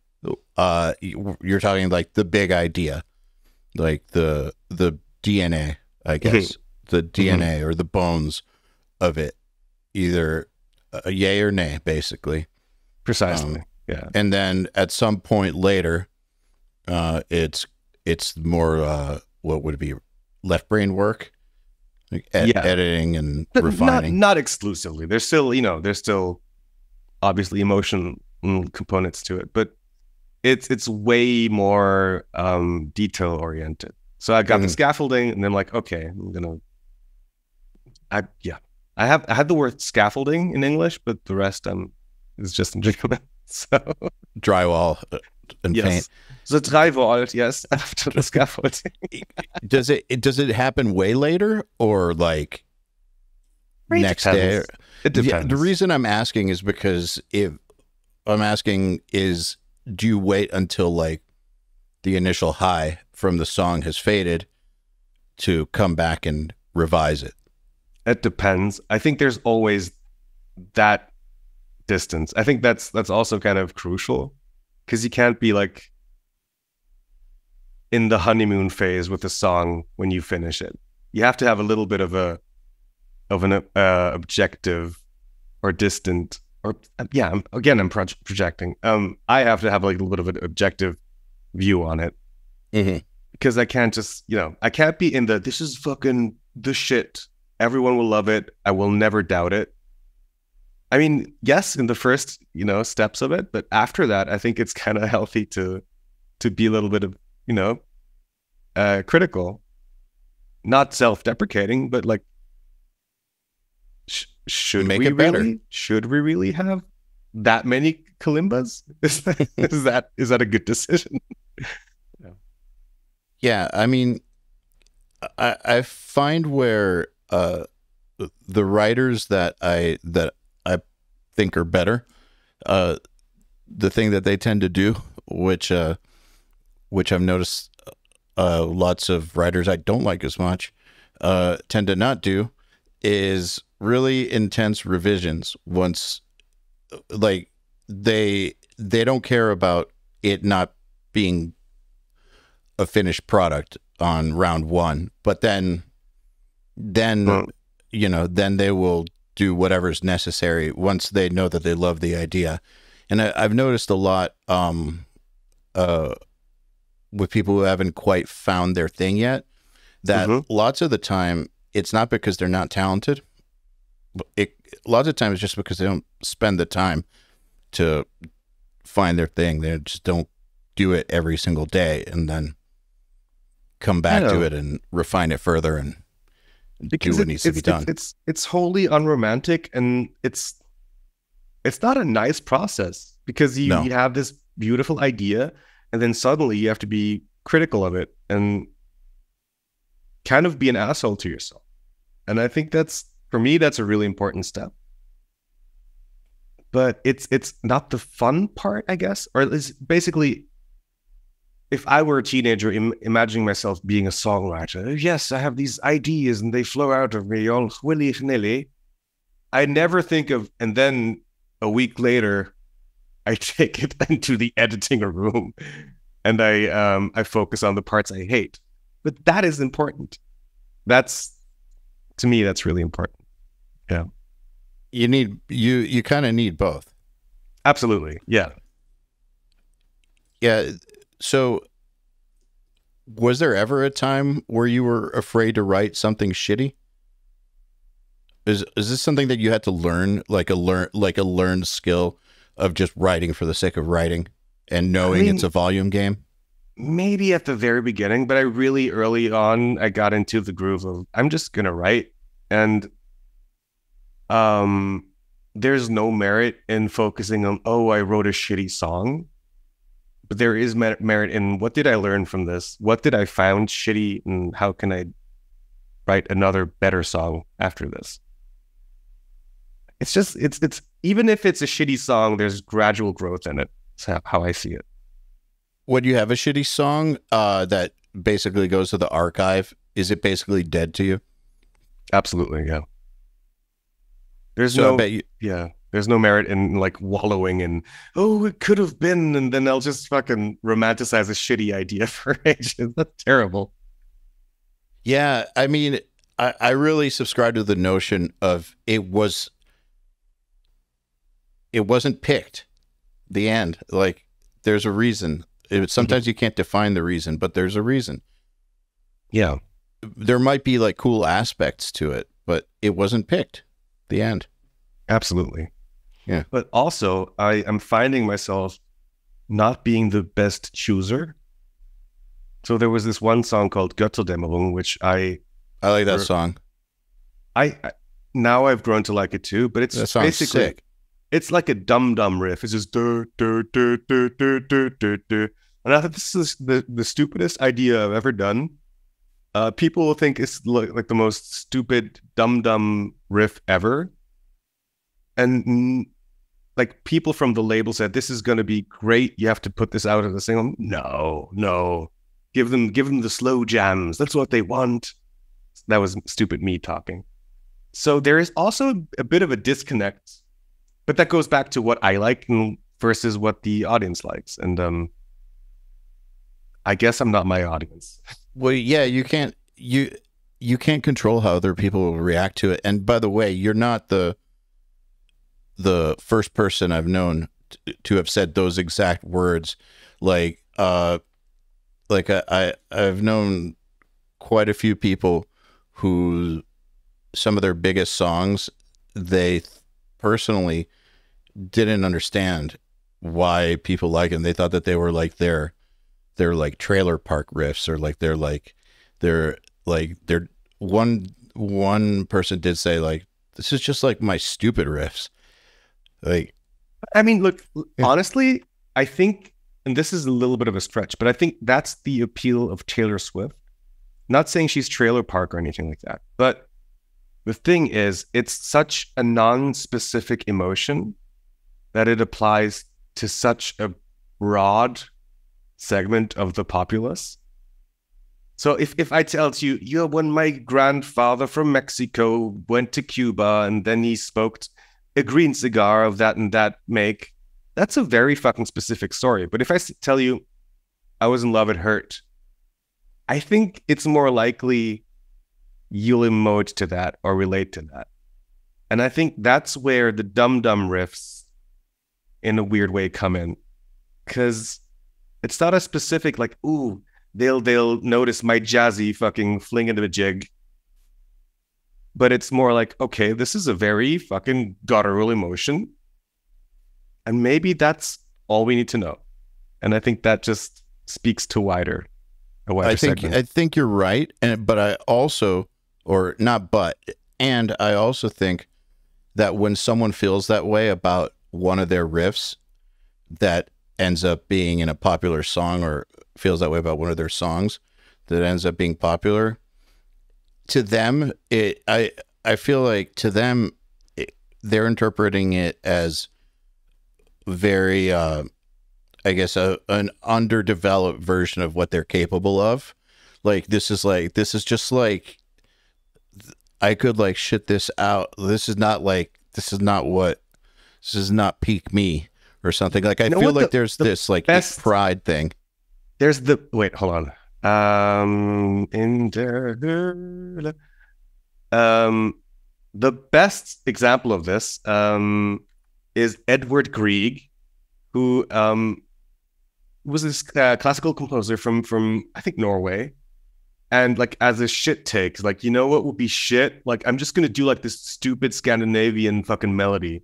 Speaker 1: uh, you- you're talking like the big idea, like the the DNA, I guess, the DNA or the bones of it, either a yay or nay, basically.
Speaker 2: precisely.
Speaker 1: um,
Speaker 2: yeah.
Speaker 1: And then at some point later, uh, it's it's more uh, what would it be left brain work, like ed-
Speaker 2: Yeah.
Speaker 1: editing and
Speaker 2: But
Speaker 1: refining.
Speaker 2: Not, not exclusively. There's still, you know, there's still obviously emotion mm, components to it, but it's it's way more um, detail oriented. So I got the
Speaker 1: Mhm.
Speaker 2: scaffolding, and then like, okay, I'm gonna, I yeah, I have I had the word scaffolding in English, but the rest um is just in German. So
Speaker 1: drywall.
Speaker 2: Yes, the drywall, yes, after the scaffolding.
Speaker 1: Does it, it does it happen way later or like next day?
Speaker 2: It
Speaker 1: Yeah,
Speaker 2: depends.
Speaker 1: the reason I'm asking is because if I'm asking is do you wait until like the initial high from the song has faded to come back and revise it?
Speaker 2: It depends. I think there's always that distance. I think that's that's also kind of crucial because you can't be like in the honeymoon phase with a song when you finish it. You have to have a little bit of a of an uh, objective or distant or yeah. I'm, again, I'm proj- projecting. Um, I have to have like a little bit of an objective view on it
Speaker 1: Mm-hmm.
Speaker 2: because I can't just, you know, I can't be in the this is fucking the shit. Everyone will love it. I will never doubt it. I mean, yes, in the first, you know, steps of it, but after that, I think it's kind of healthy to to be a little bit of, you know, uh critical. Not self-deprecating, but like sh- should
Speaker 1: Make
Speaker 2: we
Speaker 1: it better.
Speaker 2: really should we really have that many kalimbas? Is that, is that is that a good decision?
Speaker 1: Yeah, I mean, I I find where uh the writers that I that think are better, uh, the thing that they tend to do, which uh, which I've noticed, uh, lots of writers I don't like as much, uh, tend to not do, is really intense revisions. Once, like they they don't care about it not being a finished product on round one, but then then you know then they will do whatever's necessary once they know that they love the idea. And I, I've noticed a lot um, uh, with people who haven't quite found their thing yet. That
Speaker 2: Mhm.
Speaker 1: lots of the time it's not because they're not talented. It lots of times it's just because they don't spend the time to find their thing. They just don't do it every single day and then come back to it and refine it further and do
Speaker 2: because
Speaker 1: what
Speaker 2: it-
Speaker 1: needs to
Speaker 2: it's,
Speaker 1: be done.
Speaker 2: It's, it's it's wholly unromantic and it's it's not a nice process because you,
Speaker 1: No.
Speaker 2: you have this beautiful idea and then suddenly you have to be critical of it and kind of be an asshole to yourself. And I think that's for me that's a really important step. But it's it's not the fun part, I guess, or it's basically if I were a teenager, Im- imagining myself being a songwriter, yes, I have these ideas and they flow out of me all willy nilly. I never think of, and then a week later, I take it into the editing room and I um I focus on the parts I hate but that is important. That's to me, that's really important. Yeah.
Speaker 1: You need you you kind of need both.
Speaker 2: Absolutely. Yeah.
Speaker 1: Yeah. So was there ever a time where you were afraid to write something shitty? Is is this something that you had to learn like a learn like a learned skill of just writing for the sake of writing and knowing I mean, it's a volume game?
Speaker 2: Maybe at the very beginning, but I really early on I got into the groove of I'm just gonna write and um there's no merit in focusing on oh I wrote a shitty song but there is merit in what did I learn from this? What did I found shitty, and how can I write another better song after this? It's just it's it's even if it's a shitty song, there's gradual growth in it. That's how I see it.
Speaker 1: When you have a shitty song uh, that basically goes to the archive, is it basically dead to you?
Speaker 2: Absolutely, yeah. There's so no, you, yeah. There's no merit in like wallowing in, oh, it could have been, and then I'll just fucking romanticize a shitty idea for ages. That's terrible.
Speaker 1: Yeah, I mean, I, I really subscribe to the notion of it was it wasn't picked. The end. Like there's a reason. It, sometimes mm-hmm. you can't define the reason, but there's a reason.
Speaker 2: Yeah.
Speaker 1: There might be like cool aspects to it, but it wasn't picked. The end.
Speaker 2: Absolutely.
Speaker 1: Yeah.
Speaker 2: But also, I am finding myself not being the best chooser. So there was this one song called Götterdämmerung, which I
Speaker 1: I like that song.
Speaker 2: I, I, now I've grown to like it too, but it's basically sick. it's like a dum dum riff. It's just dur, dur, dur, dur, dur, dur, dur, dur. and I thought this is the the stupidest idea I've ever done. Uh, people will think it's like, like the most stupid dum dum riff ever, and like people from the label said this is going to be great. You have to put this out as a single. No no. Give them give them the slow jams. That's what they want. That was stupid me talking. So there is also a bit of a disconnect but that goes back to what i like versus what the audience likes. And um i guess i'm not my audience.
Speaker 1: Well yeah you can't you you can't control how other people will react to it. And by the way you're not the the first person I've known t- to have said those exact words. Like, uh, like I, I I've known quite a few people who some of their biggest songs they personally didn't understand why people like them. They thought that they were like their their like trailer park riffs or like they're like they're like they're one one person did say like this is just like my stupid riffs like,
Speaker 2: I mean, look, yeah. honestly, I think, and this is a little bit of a stretch, but I think that's the appeal of Taylor Swift. Not saying she's trailer park or anything like that, but the thing is, it's such a non-specific emotion that it applies to such a broad segment of the populace. So if, if I tell you, yeah, when my grandfather from Mexico went to Cuba and then he smoked a green cigar of that and that make, that's a very fucking specific story. But if I tell you I was in love, it hurt, I think it's more likely you'll emote to that or relate to that. And I think that's where the dum dum riffs in a weird way come in. Cause it's not a specific like, ooh, they'll they'll notice my jazzy fucking fling into a jig but it's more like, okay, this is a very fucking guttural emotion. And maybe that's all we need to know. And I think that just speaks to wider, a wider
Speaker 1: I think
Speaker 2: segment.
Speaker 1: I think you're right. And but I also or not but and I also think that when someone feels that way about one of their riffs that ends up being in a popular song or feels that way about one of their songs that ends up being popular to them, it I I feel like to them, it, they're interpreting it as very, uh, I guess, a, an underdeveloped version of what they're capable of. Like this is like this is just like I could like shit this out. This is not like this is not what this is not peak me or something. Like I you know feel like the, there's the this like pride thing.
Speaker 2: There's the wait, hold on. Um, in the, um, the best example of this um, is Edvard Grieg, who um, was this uh, classical composer from from I think Norway, and like as a shit take, like you know what would be shit? Like I'm just gonna do like this stupid Scandinavian fucking melody.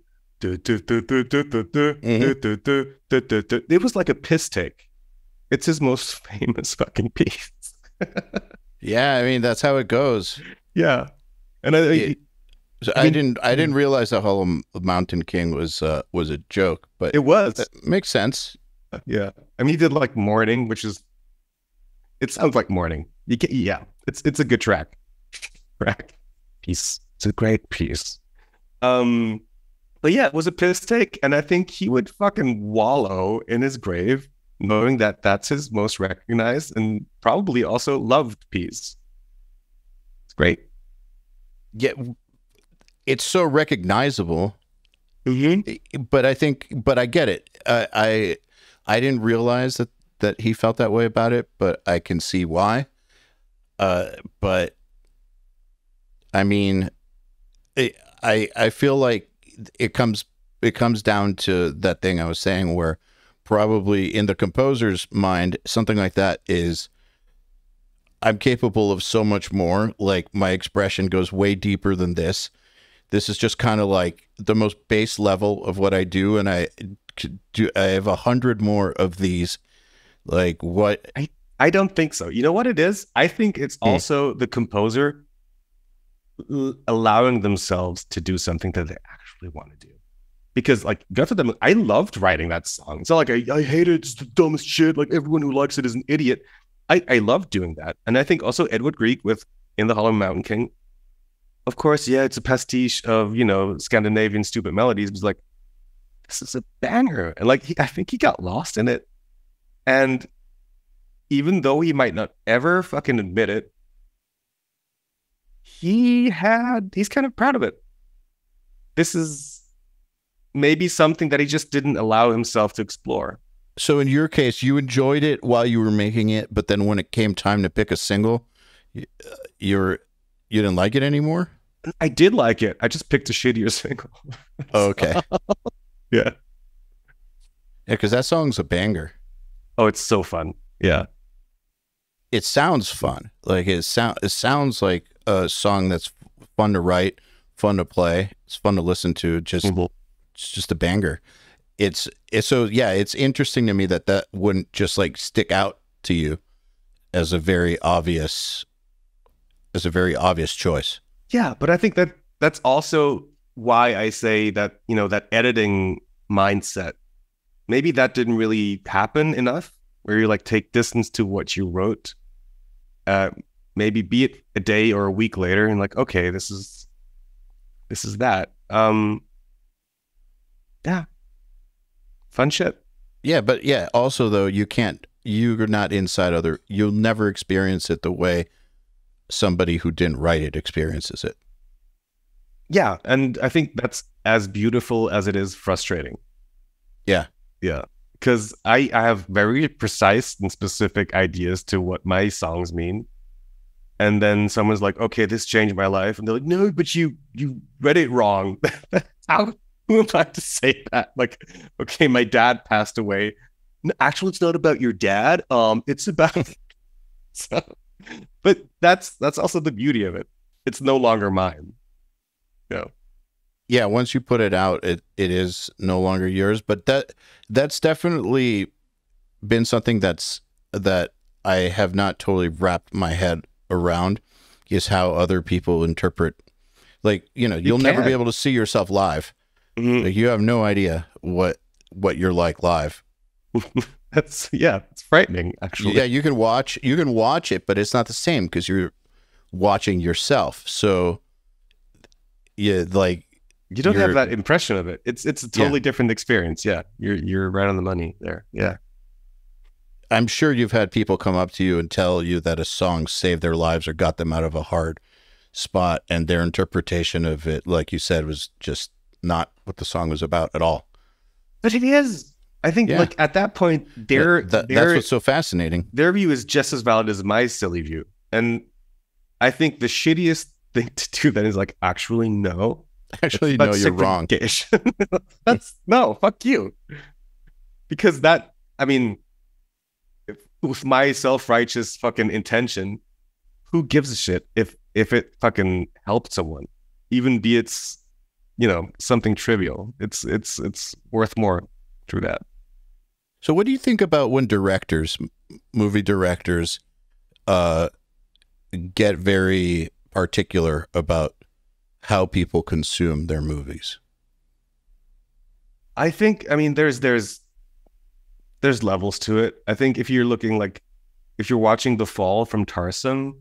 Speaker 2: It was like a piss take. It's his most famous fucking piece.
Speaker 1: yeah, I mean that's how it goes.
Speaker 2: Yeah, and I,
Speaker 1: It- So I,
Speaker 2: mean-
Speaker 1: didn't I didn't realize that Hollow Mountain King was uh, was a joke, but
Speaker 2: it was
Speaker 1: makes sense.
Speaker 2: Yeah, I mean, he did like morning, which is it sounds like morning. You can, yeah, it's it's a good track. Track piece. It's a great piece. Um, but yeah, it was a piss take, and I think he would fucking wallow in his grave, knowing that that's his most recognized and probably also loved piece. It's great.
Speaker 1: Yeah, it's so recognizable.
Speaker 2: Mm-hmm.
Speaker 1: but I think, but I get it. I, I, I didn't realize that that he felt that way about it, but I can see why. Uh, but I mean, it, I I feel like it comes it comes down to that thing I was saying where probably in the composer's mind something like that is I'm capable of so much more like my expression goes way deeper than this this is just kind of like the most base level of what I do, and I do. I have a hundred more of these. Like what?
Speaker 2: I I don't think so. You know what it is? I think it's
Speaker 1: Hmm.
Speaker 2: also the composer l- allowing themselves to do something that they actually want to do. Because like God for them, I loved writing that song. It's not like I, I hate it, it's the dumbest shit. Like everyone who likes it is an idiot. I, I love doing that. And I think also Edvard Grieg with In the Hollow Mountain King. Of course, yeah, it's a pastiche of, you know, Scandinavian stupid melodies. But like, this is a banger. And like he, I think he got lost in it. And even though he might not ever fucking admit it, he had, he's kind of proud of it. This is maybe something that he just didn't allow himself to explore.
Speaker 1: So in your case, you enjoyed it while you were making it, but then when it came time to pick a single, uh, you're you didn't like it anymore.
Speaker 2: I did like it. I just picked a shittier single.
Speaker 1: Okay,
Speaker 2: Yeah.
Speaker 1: yeah, because that song's a banger.
Speaker 2: Oh, it's so fun. Yeah.
Speaker 1: It sounds fun. Like it sound it sounds like a song that's fun to write, fun to play. It's fun to listen to. Just it's just a banger. It's it's so yeah, it's interesting to me that that wouldn't just like stick out to you as a very obvious as a very obvious choice.
Speaker 2: Yeah, but I think that that's also why I say that, you know, that editing mindset, maybe that didn't really happen enough where you like take distance to what you wrote. Uh maybe be it a day or a week later and like, okay, this is this is that. Um yeah. Fun shit.
Speaker 1: Yeah, but yeah, also though you can't you're not inside other you'll never experience it the way somebody who didn't write it experiences it.
Speaker 2: Yeah, and I think that's as beautiful as it is frustrating.
Speaker 1: Yeah.
Speaker 2: Yeah. Because I, I have very precise and specific ideas to what my songs mean. And then someone's like, okay, this changed my life. And they're like, no, but you you read it wrong. How who am I to say that? Like, okay, my dad passed away. "No, actually, it's not about your dad. Um, it's about so, but that's that's also the beauty of it. It's no longer mine. No.
Speaker 1: Yeah, once you put it out, it it is no longer yours, but that that's definitely been something that's that I have not totally wrapped my head around is how other people interpret like, you know, you'll never be able to see yourself live.
Speaker 2: Mhm.
Speaker 1: Like you have no idea what what you're like live.
Speaker 2: That's yeah, it's frightening actually.
Speaker 1: Yeah, you can watch you can watch it, but it's not the same because you're watching yourself. So yeah, like
Speaker 2: You don't have that impression of it. It's it's a totally different experience. Yeah, you're you're right on the money there. Yeah,
Speaker 1: I'm sure you've had people come up to you and tell you that a song saved their lives or got them out of a hard spot, and their interpretation of it, like you said, was just not what the song was about at all.
Speaker 2: but it is. I think
Speaker 1: Yeah.
Speaker 2: like at that point, their
Speaker 1: That- that-
Speaker 2: their
Speaker 1: that's what's so fascinating.
Speaker 2: their view is just as valid as my silly view. And I think the shittiest thing to do then is like actually no.
Speaker 1: Actually,
Speaker 2: That's
Speaker 1: no, you're wrong.
Speaker 2: That's no, fuck you. Because that, I mean, if, with my self-righteous fucking intention, who gives a shit if if it fucking helped someone, even be it's you know something trivial. It's it's it's worth more through that.
Speaker 1: So, what do you think about when directors, movie directors, uh, get very particular about how people consume their movies?
Speaker 2: I think I mean there's there's there's levels to it. I think if you're looking like if you're watching The Fall from Tarsem,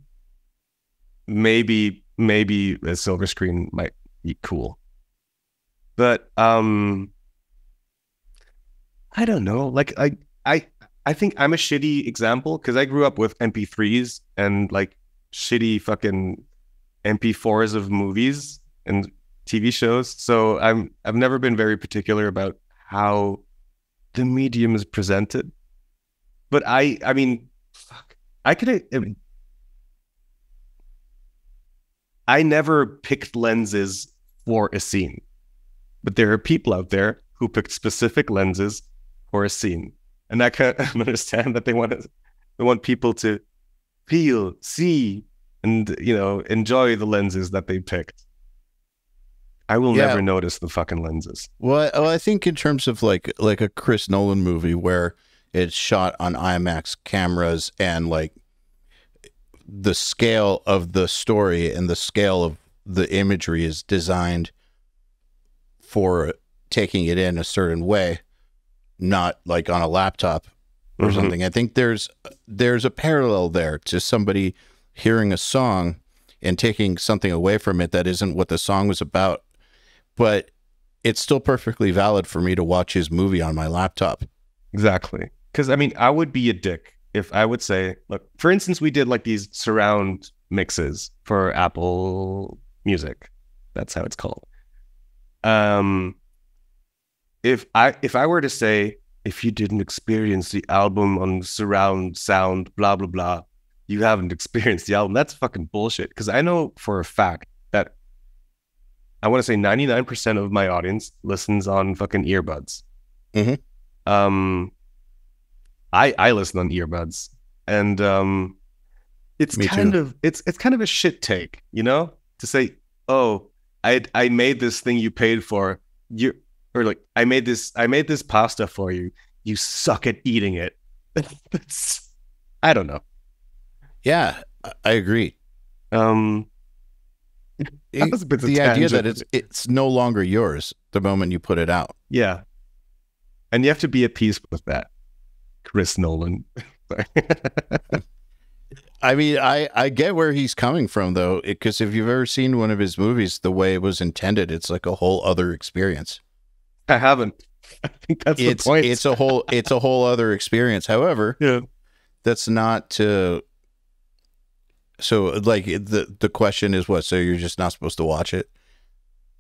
Speaker 2: maybe maybe a silver screen might be cool. But um I don't know. Like I I I think I'm a shitty example because I grew up with MP3s and like shitty fucking MP4s of movies and TV shows. So I'm I've never been very particular about how the medium is presented. But I I mean fuck. I could I, mean, I never picked lenses for a scene. But there are people out there who picked specific lenses for a scene. And I can understand that they want to, they want people to feel, see, and you know, enjoy the lenses that they picked. I will
Speaker 1: Yeah.
Speaker 2: never notice the fucking lenses.
Speaker 1: Well, I, well, I think in terms of like like a Chris Nolan movie where it's shot on IMAX cameras and like the scale of the story and the scale of the imagery is designed for taking it in a certain way, not like on a laptop or
Speaker 2: Mhm.
Speaker 1: something. I think there's there's a parallel there to somebody hearing a song and taking something away from it that isn't what the song was about, but it's still perfectly valid for me to watch his movie on my laptop.
Speaker 2: Exactly. Because I mean, I would be a dick if I would say, look, for instance, we did like these surround mixes for Apple Music. That's how it's called. Um, if I if I were to say, if you didn't experience the album on surround sound, blah blah blah, you haven't experienced the album. That's fucking bullshit. Because I know for a fact that I want to say ninety nine percent of my audience listens on fucking earbuds.
Speaker 1: Mhm.
Speaker 2: Um, I I listen on earbuds, and um, it's
Speaker 1: Me
Speaker 2: kind
Speaker 1: too.
Speaker 2: of it's it's kind of a shit take, you know, to say, oh, I I made this thing you paid for, you or like I made this I made this pasta for you. You suck at eating it. That's I don't know.
Speaker 1: Yeah, I- agree.
Speaker 2: Um,
Speaker 1: It-
Speaker 2: was a bit of
Speaker 1: the idea that it's it's no longer yours the moment you put it out.
Speaker 2: yeah, and you have to be at peace with that, Chris Nolan.
Speaker 1: I mean, I I get where he's coming from though, because if you've ever seen one of his movies, the way it was intended, it's like a whole other experience.
Speaker 2: I haven't. I think that's
Speaker 1: it's
Speaker 2: the point.
Speaker 1: it's a whole it's a whole other experience. However,
Speaker 2: yeah.
Speaker 1: that's not to. So like the the question is what? So you're just not supposed to watch it.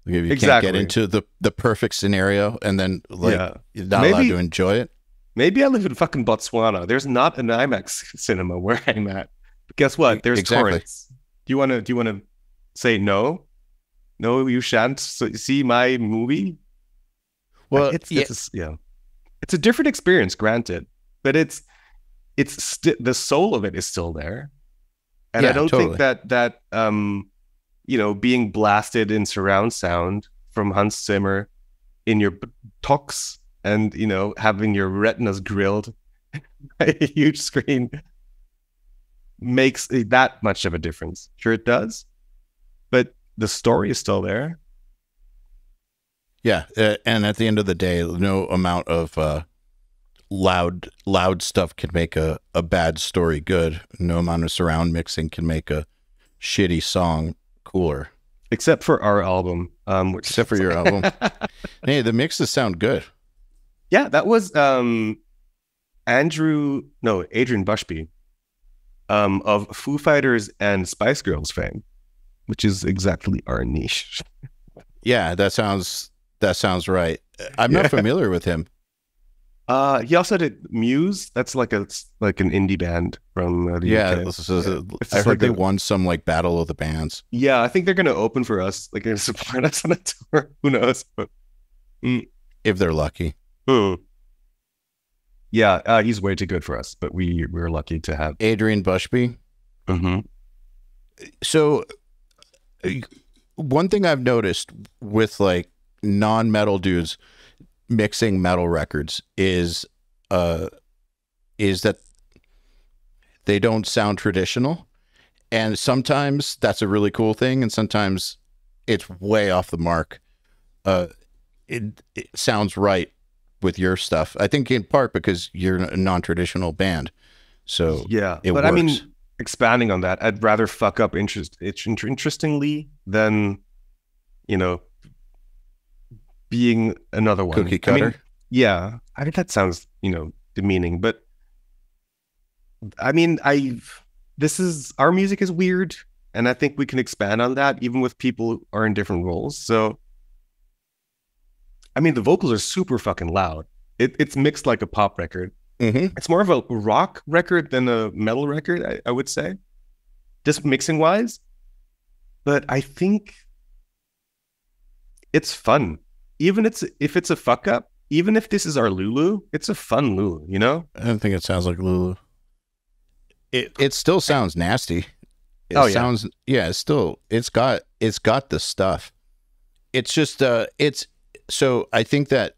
Speaker 1: You can't get into the the perfect scenario, and then like
Speaker 2: yeah.
Speaker 1: you're not allowed
Speaker 2: Maybe-
Speaker 1: to enjoy it.
Speaker 2: Maybe I live in fucking Botswana. There's not an IMAX cinema where I'm at. But guess what? There's
Speaker 1: Exactly.
Speaker 2: torrents. Do you want to? Do you want to say no? No, you shan't see my movie.
Speaker 1: Well,
Speaker 2: it's,
Speaker 1: yeah,
Speaker 2: it's a yeah, it's a different experience, granted, but it's it's sti- the soul of it is still there, and I don't
Speaker 1: totally.
Speaker 2: think that that um, you know, being blasted in surround sound from Hans Zimmer in your talks and you know having your retinas grilled by a huge screen makes that much of a difference. Sure, it does, but the story is still there.
Speaker 1: Yeah, uh, and at the end of the day, no amount of uh, loud loud stuff can make a, a bad story good. No amount of surround mixing can make a shitty song cooler.
Speaker 2: Except for our album, um, which
Speaker 1: Except for your album. Hey, the mixes sound good.
Speaker 2: Yeah, that was um Andrew no, Adrian Bushby um of Foo Fighters and Spice Girls fame, which is exactly our niche.
Speaker 1: Yeah, that sounds that sounds right. I'm
Speaker 2: Yeah.
Speaker 1: not familiar with him.
Speaker 2: Uh, he also did Muse. That's like a like an indie band from uh, the
Speaker 1: Yeah,
Speaker 2: UK.
Speaker 1: this is a-
Speaker 2: It's
Speaker 1: I heard
Speaker 2: like
Speaker 1: they
Speaker 2: a-
Speaker 1: won some like battle of the bands.
Speaker 2: Yeah, I think they're gonna open for us. Like, they're gonna support us on a tour. Who knows? But
Speaker 1: If they're lucky.
Speaker 2: hmm. Yeah, uh, he's way too good for us. But we we're lucky to have.
Speaker 1: Adrian Bushby.
Speaker 2: Mm-hmm.
Speaker 1: So, uh, one thing I've noticed with like non-metal dudes mixing metal records is uh is that they don't sound traditional and sometimes that's a really cool thing and sometimes it's way off the mark uh it, it sounds right with your stuff i think in part because you're a non-traditional band so
Speaker 2: Yeah,
Speaker 1: it
Speaker 2: but I mean, expanding on that, I'd rather fuck up interest inter- interestingly than you know being another one.
Speaker 1: cookie
Speaker 2: I mean,
Speaker 1: cutter
Speaker 2: yeah, I mean that sounds you know demeaning, but I mean, I this is our music is weird, and I think we can expand on that even with people who are in different roles. So, I mean, the vocals are super fucking loud. It, it's mixed like a pop record.
Speaker 1: hmm
Speaker 2: It's more of a rock record than a metal record, I, I would say, just mixing wise. But I think it's fun. Even it's if it's a fuck up, even if this is our Lulu, it's a fun Lulu, you know?
Speaker 1: I don't think it sounds like Lulu. It it still sounds nasty. It
Speaker 2: Oh, yeah.
Speaker 1: sounds yeah, it's still it's got it's got the stuff. It's just uh it's so I think that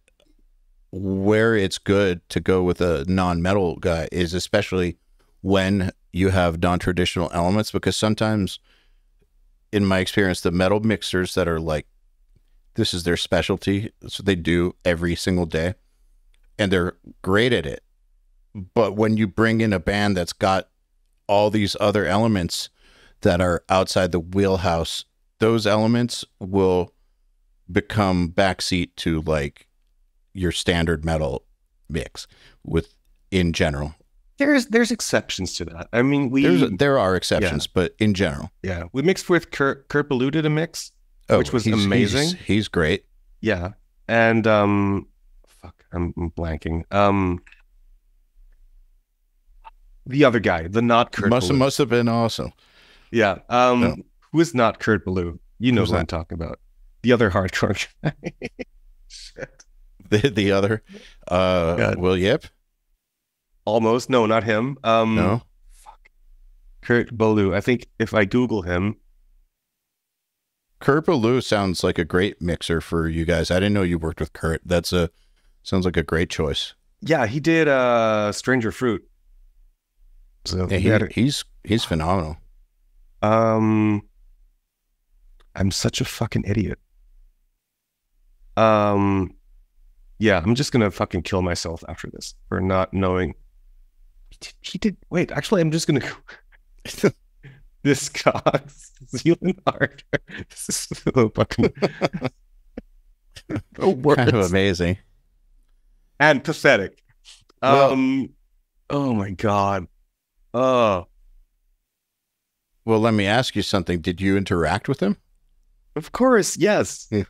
Speaker 1: where it's good to go with a non-metal guy is especially when you have non-traditional elements because sometimes in my experience the metal mixers that are like this is their specialty so they do every single day and they're great at it. But when you bring in a band that's got all these other elements that are outside the wheelhouse those elements will become backseat to like your standard metal mix with in general
Speaker 2: There's there's exceptions to that. I mean, we
Speaker 1: There's there are exceptions but in general
Speaker 2: yeah we mixed with Kurt Kurt Ballou did a mix.
Speaker 1: oh,
Speaker 2: Which was
Speaker 1: he's- he's-
Speaker 2: amazing.
Speaker 1: he's, great
Speaker 2: Yeah, and um, fuck, I'm blanking. Um, the other guy, the not Kurt.
Speaker 1: must
Speaker 2: Ballou.
Speaker 1: must have been awesome
Speaker 2: Yeah. Um,
Speaker 1: No.
Speaker 2: who is not Kurt Ballou? You know who I'm talking about. The other hardcore guy. Shit.
Speaker 1: the the other uh
Speaker 2: God.
Speaker 1: Will Yip
Speaker 2: Almost. No, not him. Um,
Speaker 1: no
Speaker 2: Fuck. Kurt Ballou. I think if I Google him,
Speaker 1: Kurt Ballou sounds like a great mixer for you guys. I didn't know you worked with Kurt. That's a sounds like a great choice.
Speaker 2: yeah, he did uh Stranger Fruit. So
Speaker 1: Yeah,
Speaker 2: he
Speaker 1: he,
Speaker 2: a-
Speaker 1: he's he's phenomenal.
Speaker 2: Um, I'm such a fucking idiot. Um, yeah, I'm just gonna fucking kill myself after this for not knowing. He did. He did wait, actually, I'm just gonna. Discogs Zealand art. This is so fucking the worst
Speaker 1: Kind of amazing.
Speaker 2: and pathetic.
Speaker 1: Well-
Speaker 2: Um, oh my god. Oh,
Speaker 1: Well, let me ask you something. Did you interact with him?
Speaker 2: of course, yes.
Speaker 1: Yeah.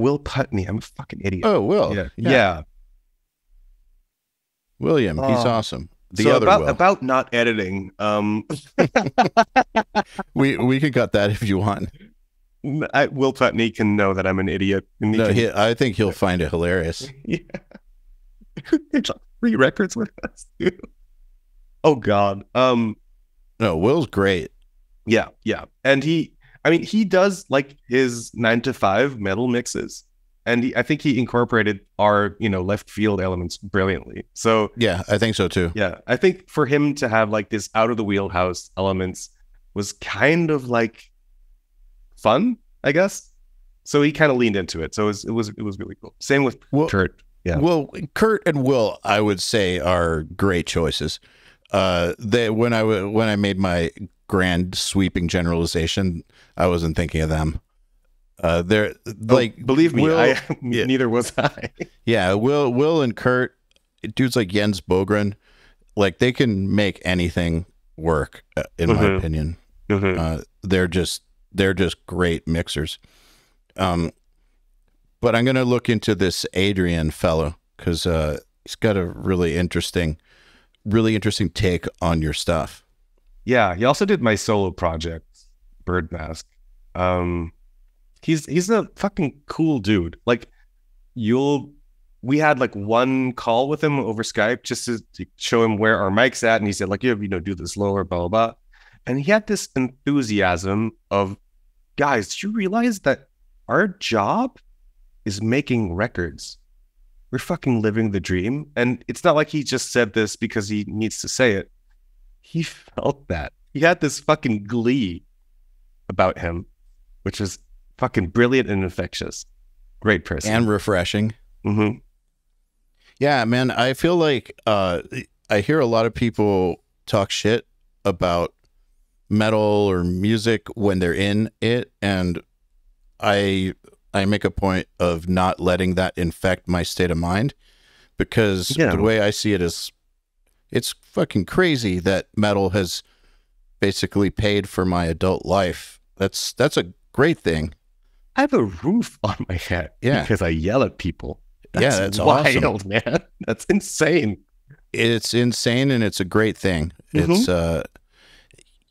Speaker 2: Will Putney. I'm a fucking idiot.
Speaker 1: Oh, Will.
Speaker 2: yeah. yeah.
Speaker 1: William. He's
Speaker 2: Oh.
Speaker 1: awesome. The
Speaker 2: so
Speaker 1: other
Speaker 2: about
Speaker 1: Will.
Speaker 2: about not editing. Um,
Speaker 1: we we could cut that if you want.
Speaker 2: I, Will Putney can know that I'm an idiot. And he
Speaker 1: No,
Speaker 2: can,
Speaker 1: he, I think he'll find it hilarious.
Speaker 2: yeah. They dropped three records with us. Too. Oh God. Um.
Speaker 1: No, Will's great.
Speaker 2: Yeah. Yeah. And he. I mean, he does like his nine to five metal mixes, and he, I think he incorporated our you know left field elements brilliantly. So
Speaker 1: Yeah, I think so too.
Speaker 2: yeah, I think for him to have like this out of the wheelhouse elements was kind of like fun, I guess. So he kind of leaned into it. So it was it was it was really cool. Same with
Speaker 1: Well,
Speaker 2: Kurt. Yeah.
Speaker 1: Well, Kurt and Will, I would say, are great choices. Uh, they when I w- when I made my grand sweeping generalization, I wasn't thinking of them. Uh, they're
Speaker 2: Oh,
Speaker 1: like
Speaker 2: believe me,
Speaker 1: Will-
Speaker 2: I
Speaker 1: yeah.
Speaker 2: neither was I.
Speaker 1: yeah, Will Will and Kurt, dudes like Jens Bogren, like they can make anything work. uh, In my
Speaker 2: Mhm.
Speaker 1: opinion,
Speaker 2: Mhm.
Speaker 1: uh, they're just they're just great mixers. Um, but I'm gonna look into this Adrian fellow because uh, he's got a really interesting, really interesting take on your stuff.
Speaker 2: Yeah, he also did my solo project, Birdmask. Um, he's he's a fucking cool dude. Like, you'll we had like one call with him over Skype just to, to show him where our mic's at, and he said like, yeah, you know, do this lower, blah blah blah. And he had this enthusiasm of, guys, do you realize that our job is making records? We're fucking living the dream. And it's not like he just said this because he needs to say it. He felt that. He had this fucking glee about him, which is fucking brilliant and infectious. Great person.
Speaker 1: and refreshing.
Speaker 2: hmm
Speaker 1: Yeah, man, I feel like uh, I hear a lot of people talk shit about metal or music when they're in it, and I I make a point of not letting that infect my state of mind because
Speaker 2: Yeah.
Speaker 1: the way I see it is, it's fucking crazy that metal has basically paid for my adult life. That's that's a great thing.
Speaker 2: I have a roof on my head
Speaker 1: Yeah.
Speaker 2: because I yell at people.
Speaker 1: Yeah, that's awesome.
Speaker 2: wild, man. That's insane.
Speaker 1: it's insane and it's a great thing. It's uh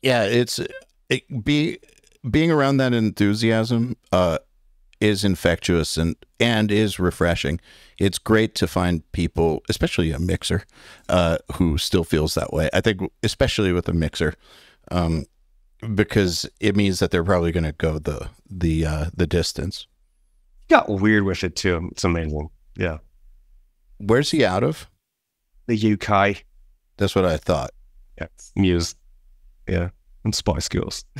Speaker 1: yeah, it's it, be being around that enthusiasm uh is infectious and and is refreshing. It's great to find people, especially a mixer, uh who still feels that way. I think especially with a mixer um because it means that they're probably going to go the the uh the distance.
Speaker 2: Got weird with it too. It's amazing. Yeah.
Speaker 1: Where's he out of?
Speaker 2: The UK.
Speaker 1: That's what I thought.
Speaker 2: Yeah. Muse. Yeah. And Spice Girls.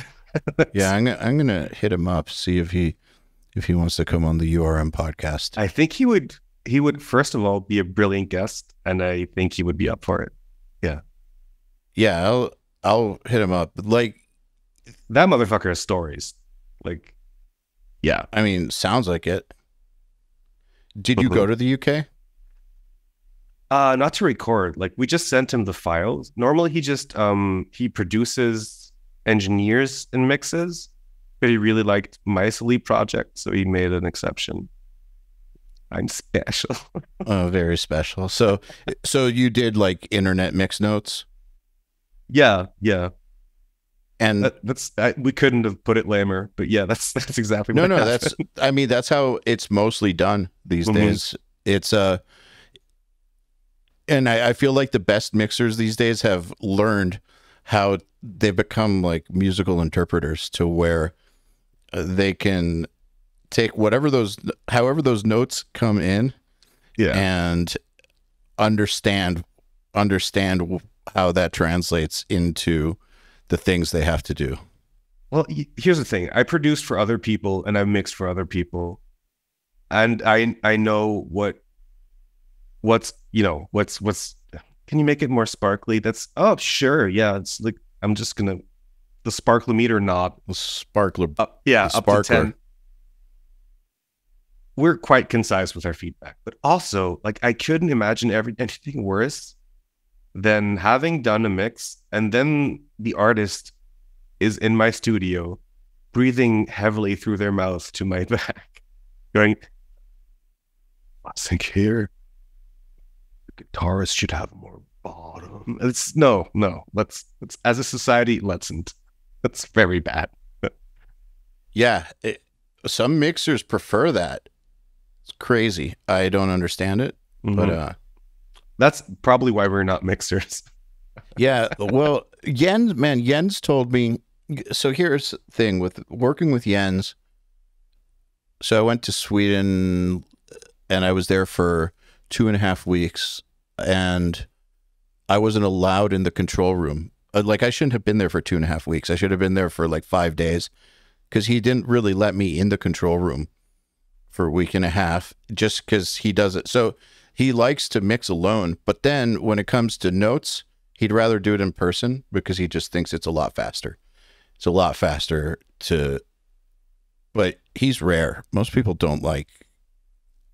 Speaker 1: Yeah, I'm gonna, I'm gonna hit him up see if he if he wants to come on the URM podcast.
Speaker 2: I think he would he would first of all be a brilliant guest and I think he would be up for it.
Speaker 1: yeah, Yeah, I'll I'll hit him up. Like,
Speaker 2: That motherfucker has stories. Like yeah.
Speaker 1: I mean, sounds like it. Did you go to the UK?
Speaker 2: Uh not to record. Like we just sent him the files. Normally he just um he produces engineers and mixes, but he really liked my Sleep project, so he made an exception. I'm special.
Speaker 1: Oh, very special. So, so you did like internet mix notes,
Speaker 2: yeah, yeah.
Speaker 1: And
Speaker 2: That, that's I, we couldn't have put it lamer, but yeah, that's that's exactly
Speaker 1: no,
Speaker 2: what
Speaker 1: no,
Speaker 2: happened.
Speaker 1: that's. I mean, that's how it's mostly done these
Speaker 2: Mhm.
Speaker 1: days. It's uh and I, I feel like the best mixers these days have learned how they become like musical interpreters to where uh, they can take whatever those however those notes come in
Speaker 2: yeah.
Speaker 1: and understand understand how that translates into the things they have to do
Speaker 2: Well, here's the thing. I produced for other people and I've mixed for other people. And I I know what what's, you know, what's what's can you make it more sparkly? That's oh, sure. Yeah, it's like I'm just going to the sparklometer knob the
Speaker 1: sparkler
Speaker 2: up yeah,
Speaker 1: The
Speaker 2: up to
Speaker 1: sparkler.
Speaker 2: 10. We're quite concise with our feedback, but also like I couldn't imagine every anything worse than having done a mix and then the artist is in my studio breathing heavily through their mouth to my back, going, I think here the guitarist should have more bottom. It's no, no. Let's let's as a society, let'sn't. That's very bad.
Speaker 1: yeah it, some mixers prefer that it's crazy i don't understand it but
Speaker 2: Mhm.
Speaker 1: uh
Speaker 2: That's probably why we're not mixers.
Speaker 1: yeah well jens man jens told me so here's the thing with working with jens. So i went to sweden and i was there for two and a half weeks and i wasn't allowed in the control room. Uh, like i shouldn't have been there for two and a half weeks. I should have been there for like five days because he didn't really let me in the control room for a week and a half just because he does it. So he likes to mix alone but then when it comes to notes he'd rather do it in person because he just thinks it's a lot faster it's a lot faster to but he's rare most people don't like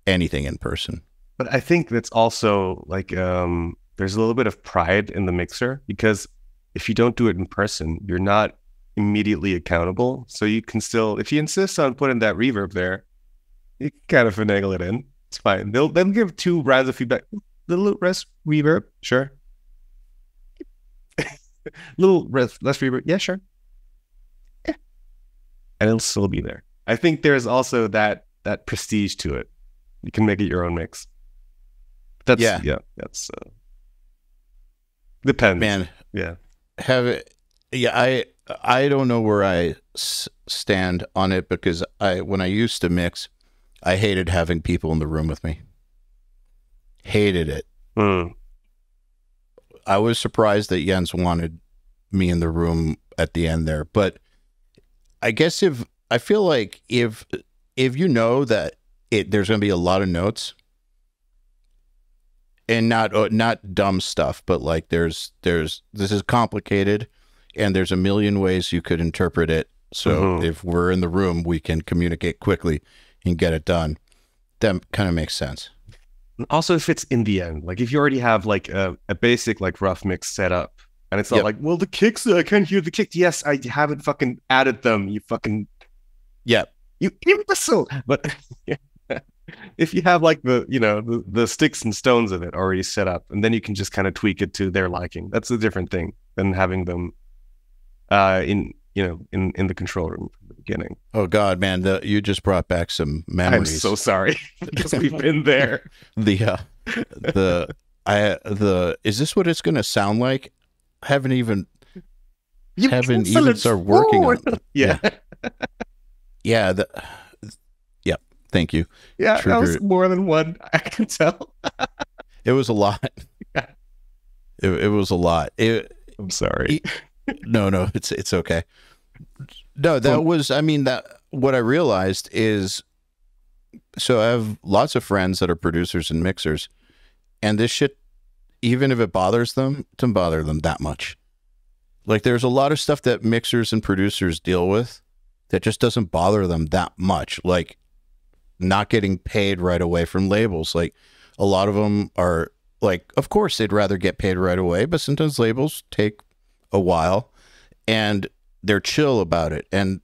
Speaker 1: anything in person
Speaker 2: But I think that's also like um there's a little bit of pride in the mixer because if you don't do it in person, you're not immediately accountable. So you can still if you insist on putting that reverb there, you can kind of finagle it in. It's fine. They'll they'll give two rounds of feedback. little rest reverb, sure. little rest less reverb, yeah, sure. Yeah. And it'll still be there. I think there's also that that prestige to it. You can make it your own mix. That's yeah, yeah that's uh, depends.
Speaker 1: Man,
Speaker 2: yeah.
Speaker 1: Have it. Yeah, I I don't know where I s- stand on it because I when I used to mix, I hated having people in the room with me. Hated it.
Speaker 2: Mm.
Speaker 1: I was surprised that Jens wanted me in the room at the end there, but I guess if I feel like if if you know that it there's going to be a lot of notes and not uh, not dumb stuff, but like there's there's this is complicated and there's a million ways you could interpret it. So mm-hmm. if we're in the room, we can communicate quickly and get it done. That kind of makes sense.
Speaker 2: Also, if it's in the end, like if you already have like a, a basic like rough mix set up, and it's not yep. like, well, the kicks, I can't hear the kicks. Yes, I haven't fucking added them. You fucking,
Speaker 1: yeah,
Speaker 2: you imbecile. But if you have like the you know the, the sticks and stones of it already set up, and then you can just kind of tweak it to their liking. That's a different thing than having them uh, in you know in in the control room beginning.
Speaker 1: Oh God, man, the, you just brought back some memories.
Speaker 2: I'm so sorry because we've been there.
Speaker 1: the uh, the I the is this what it's going to sound like? I haven't even you haven't even started working on.
Speaker 2: It. Yeah,
Speaker 1: yeah. yeah the, yep. Thank you.
Speaker 2: Yeah, Trigger. that was more than one. I can tell.
Speaker 1: it was a lot. Yeah. It, it was a lot. It,
Speaker 2: I'm sorry.
Speaker 1: It, no, no, it's it's okay. No, that was I mean that what I realized is so I have lots of friends that are producers and mixers and this shit even if it bothers them, doesn't bother them that much. Like there's a lot of stuff that mixers and producers deal with that just doesn't bother them that much. Like not getting paid right away from labels. Like a lot of them are like, of course they'd rather get paid right away, but sometimes labels take a while and they're chill about it. And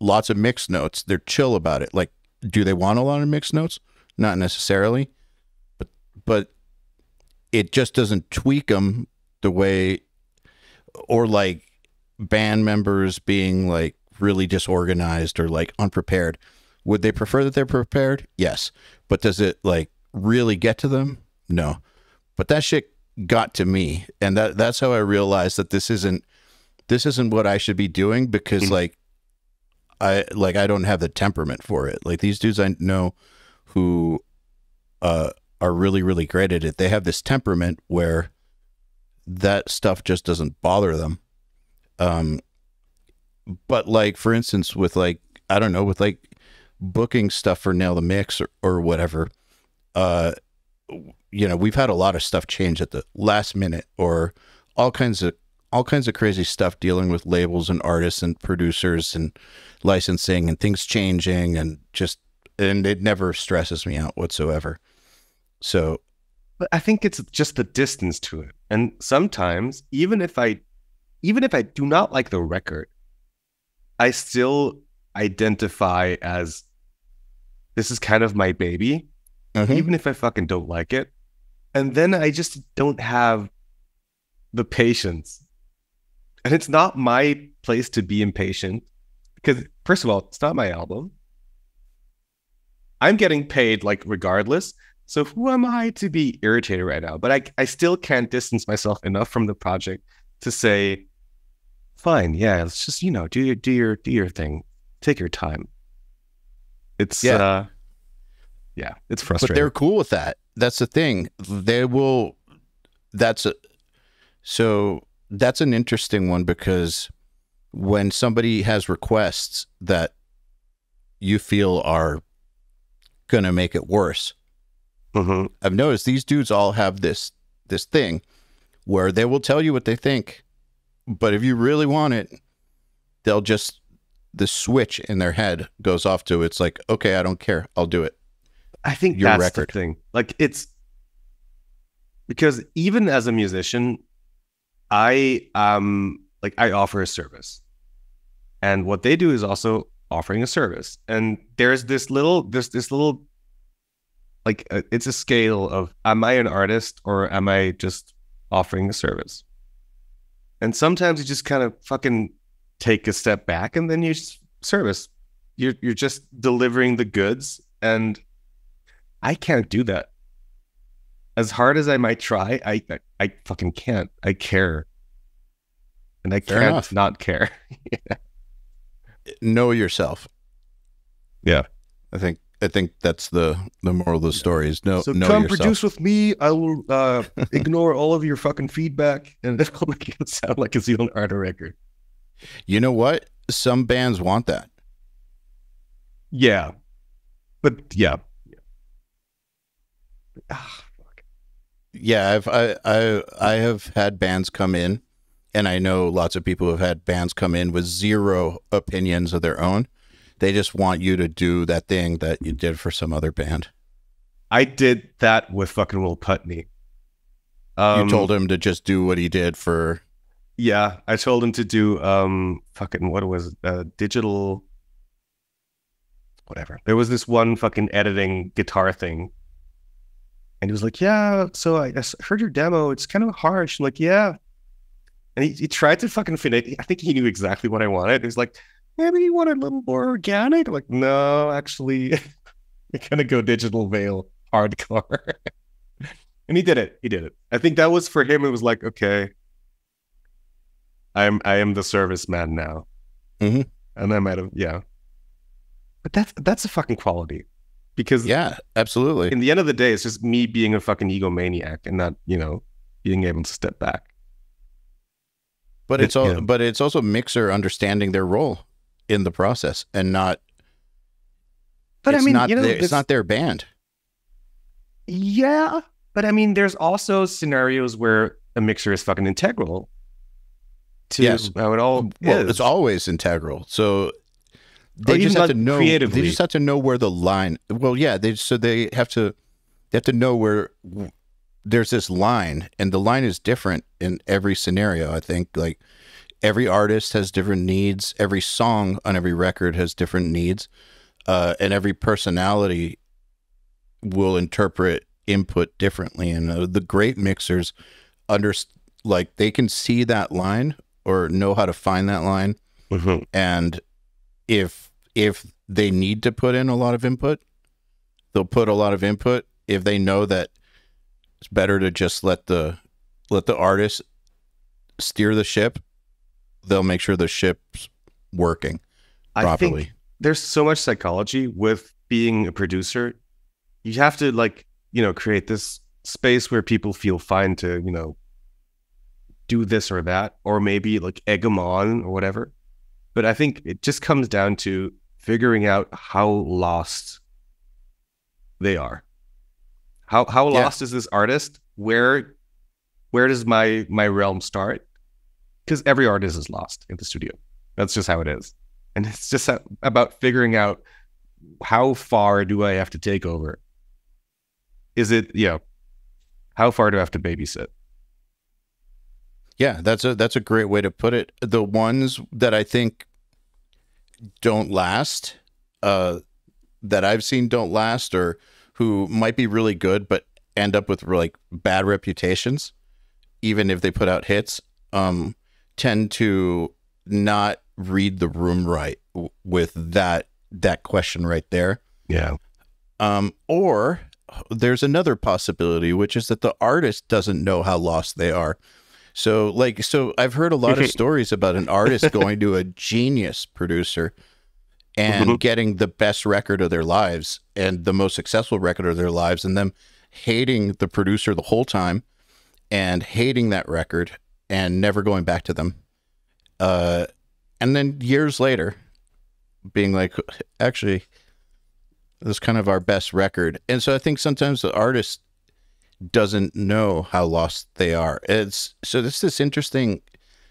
Speaker 1: lots of mixed notes they're chill about it. Like do they want a lot of mixed notes? Not necessarily. But but it just doesn't tweak them the way or like band members being like really disorganized or like unprepared. Would they prefer that they're prepared? Yes. But does it like really get to them? No. But that shit got to me. And that that's how i realized that this isn't this isn't what i should be doing because mm-hmm. like i like i don't have the temperament for it like these dudes i know who uh are really really great at it they have this temperament where that stuff just doesn't bother them um but like for instance with like i don't know with like booking stuff for nail the mix or, or whatever uh you know, we've had a lot of stuff change at the last minute or all kinds of all kinds of crazy stuff dealing with labels and artists and producers and licensing and things changing and just and it never stresses me out whatsoever. So
Speaker 2: but I think it's just the distance to it. And sometimes even if I even if I do not like the record, I still identify as this is kind of my baby. Mm-hmm. Even if I fucking don't like it, and then I just don't have the patience. And it's not my place to be impatient because, first of all, it's not my album. I'm getting paid like regardless. So who am I to be irritated right now? But I, I still can't distance myself enough from the project to say, fine, yeah, let's just, you know, do your do your do your thing. Take your time. It's yeah. uh yeah, it's frustrating.
Speaker 1: But they're cool with that that's the thing. They will. That's a. So that's an interesting one because when somebody has requests that you feel are going to make it worse,
Speaker 2: mm-hmm.
Speaker 1: I've noticed these dudes all have this this thing where they will tell you what they think, but if you really want it, they'll just the switch in their head goes off to it's like okay, I don't care, I'll do it.
Speaker 2: I think your that's record. the thing. Like it's because even as a musician, I um like I offer a service. And what they do is also offering a service. And there's this little there's this little like uh, it's a scale of am I an artist or am I just offering a service? And sometimes you just kind of fucking take a step back and then you service. You're you're just delivering the goods, and I can't do that. As hard as I might try, I I, I fucking can't. I care, and I
Speaker 1: Fair
Speaker 2: can't
Speaker 1: enough.
Speaker 2: not care.
Speaker 1: Know yourself.
Speaker 2: Yeah.
Speaker 1: I think I think that's the the moral of the story is know
Speaker 2: so
Speaker 1: know
Speaker 2: come
Speaker 1: yourself.
Speaker 2: produce with me. I will uh, ignore all of your fucking feedback, and it'll make it sound like a Zeal & Ardor record.
Speaker 1: You know what? Some bands want that.
Speaker 2: Yeah, but yeah. Ah, fuck.
Speaker 1: Yeah, I've I, I I have had bands come in, and I know lots of people have had bands come in with zero opinions of their own. They just want you to do that thing that you did for some other band.
Speaker 2: I did that with fucking Will Putney. Um,
Speaker 1: you told him to just do what he did for.
Speaker 2: Yeah, I told him to do um fucking what was it, uh, digital whatever. There was this one fucking editing guitar thing. And he was like, "Yeah, so I heard your demo. It's kind of harsh." I'm like, "Yeah." And he, he tried to fucking fit it. I think he knew exactly what I wanted. He was like, "Maybe you want a little more organic." I'm like, "No, actually, you're gonna go digital veil hardcore." and he did it. He did it. I think that was for him. It was like, okay, I'm I am the serviceman now.
Speaker 1: Mhm.
Speaker 2: And I might have yeah. But that's that's a fucking quality. Because
Speaker 1: Yeah, absolutely.
Speaker 2: in the end of the day, it's just me being a fucking egomaniac and not, you know, being able to step back.
Speaker 1: But it's all,
Speaker 2: Yeah.
Speaker 1: but it's also mixer understanding their role in the process and not.
Speaker 2: But I mean,
Speaker 1: not
Speaker 2: you know,
Speaker 1: their, it's not their band.
Speaker 2: Yeah. But I mean, there's also scenarios where a mixer is fucking integral to
Speaker 1: Yes.
Speaker 2: how it all
Speaker 1: Well,
Speaker 2: is.
Speaker 1: it's always integral. So they just have to know.
Speaker 2: creatively.
Speaker 1: They just have to know where the line. Well, yeah. They so they have to. They have to know where there's this line, and the line is different in every scenario. I think like every artist has different needs. Every song on every record has different needs, uh, and every personality will interpret input differently. And uh, the great mixers under like they can see that line or know how to find that line
Speaker 2: Mhm.
Speaker 1: and if if they need to put in a lot of input they'll put a lot of input if they know that it's better to just let the let the artist steer the ship they'll make sure the ship's working
Speaker 2: I
Speaker 1: properly
Speaker 2: think there's so much psychology with being a producer. You have to like, you know, create this space where people feel fine to, you know, do this or that, or maybe like egg them on or whatever. But I think it just comes down to figuring out how lost they are. How how
Speaker 1: Yeah.
Speaker 2: lost is this artist? Where where does my my realm start? Because every artist is lost in the studio. That's just how it is. And it's just about figuring out how far do I have to take over? Is it, you know, how far do I have to babysit?
Speaker 1: Yeah, that's a that's a great way to put it. The ones that I think don't last, uh, that I've seen don't last, or who might be really good but end up with like bad reputations, even if they put out hits, um, tend to not read the room right with that that question right there.
Speaker 2: Yeah.
Speaker 1: Um, or there's another possibility, which is that the artist doesn't know how lost they are. So, like, so I've heard a lot of stories about an artist going to a genius producer and
Speaker 2: Mhm.
Speaker 1: getting the best record of their lives and the most successful record of their lives, and them hating the producer the whole time and hating that record and never going back to them. Uh, and then years later, being like, actually, this is kind of our best record. And so I think sometimes the artist doesn't know how lost they are. It's so this this interesting,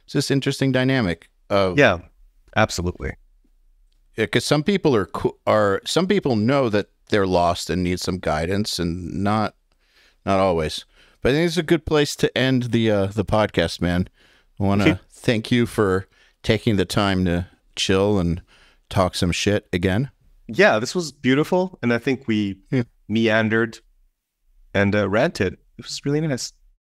Speaker 1: it's this interesting dynamic of
Speaker 2: Yeah. Absolutely.
Speaker 1: because some people are are some people know that they're lost and need some guidance, and not not always. But I think it's a good place to end the uh, the podcast, man. I want to thank you for taking the time to chill and talk some shit again.
Speaker 2: Yeah, this was beautiful. And I think we
Speaker 1: Yeah.
Speaker 2: meandered, and uh, ranted. It was really nice.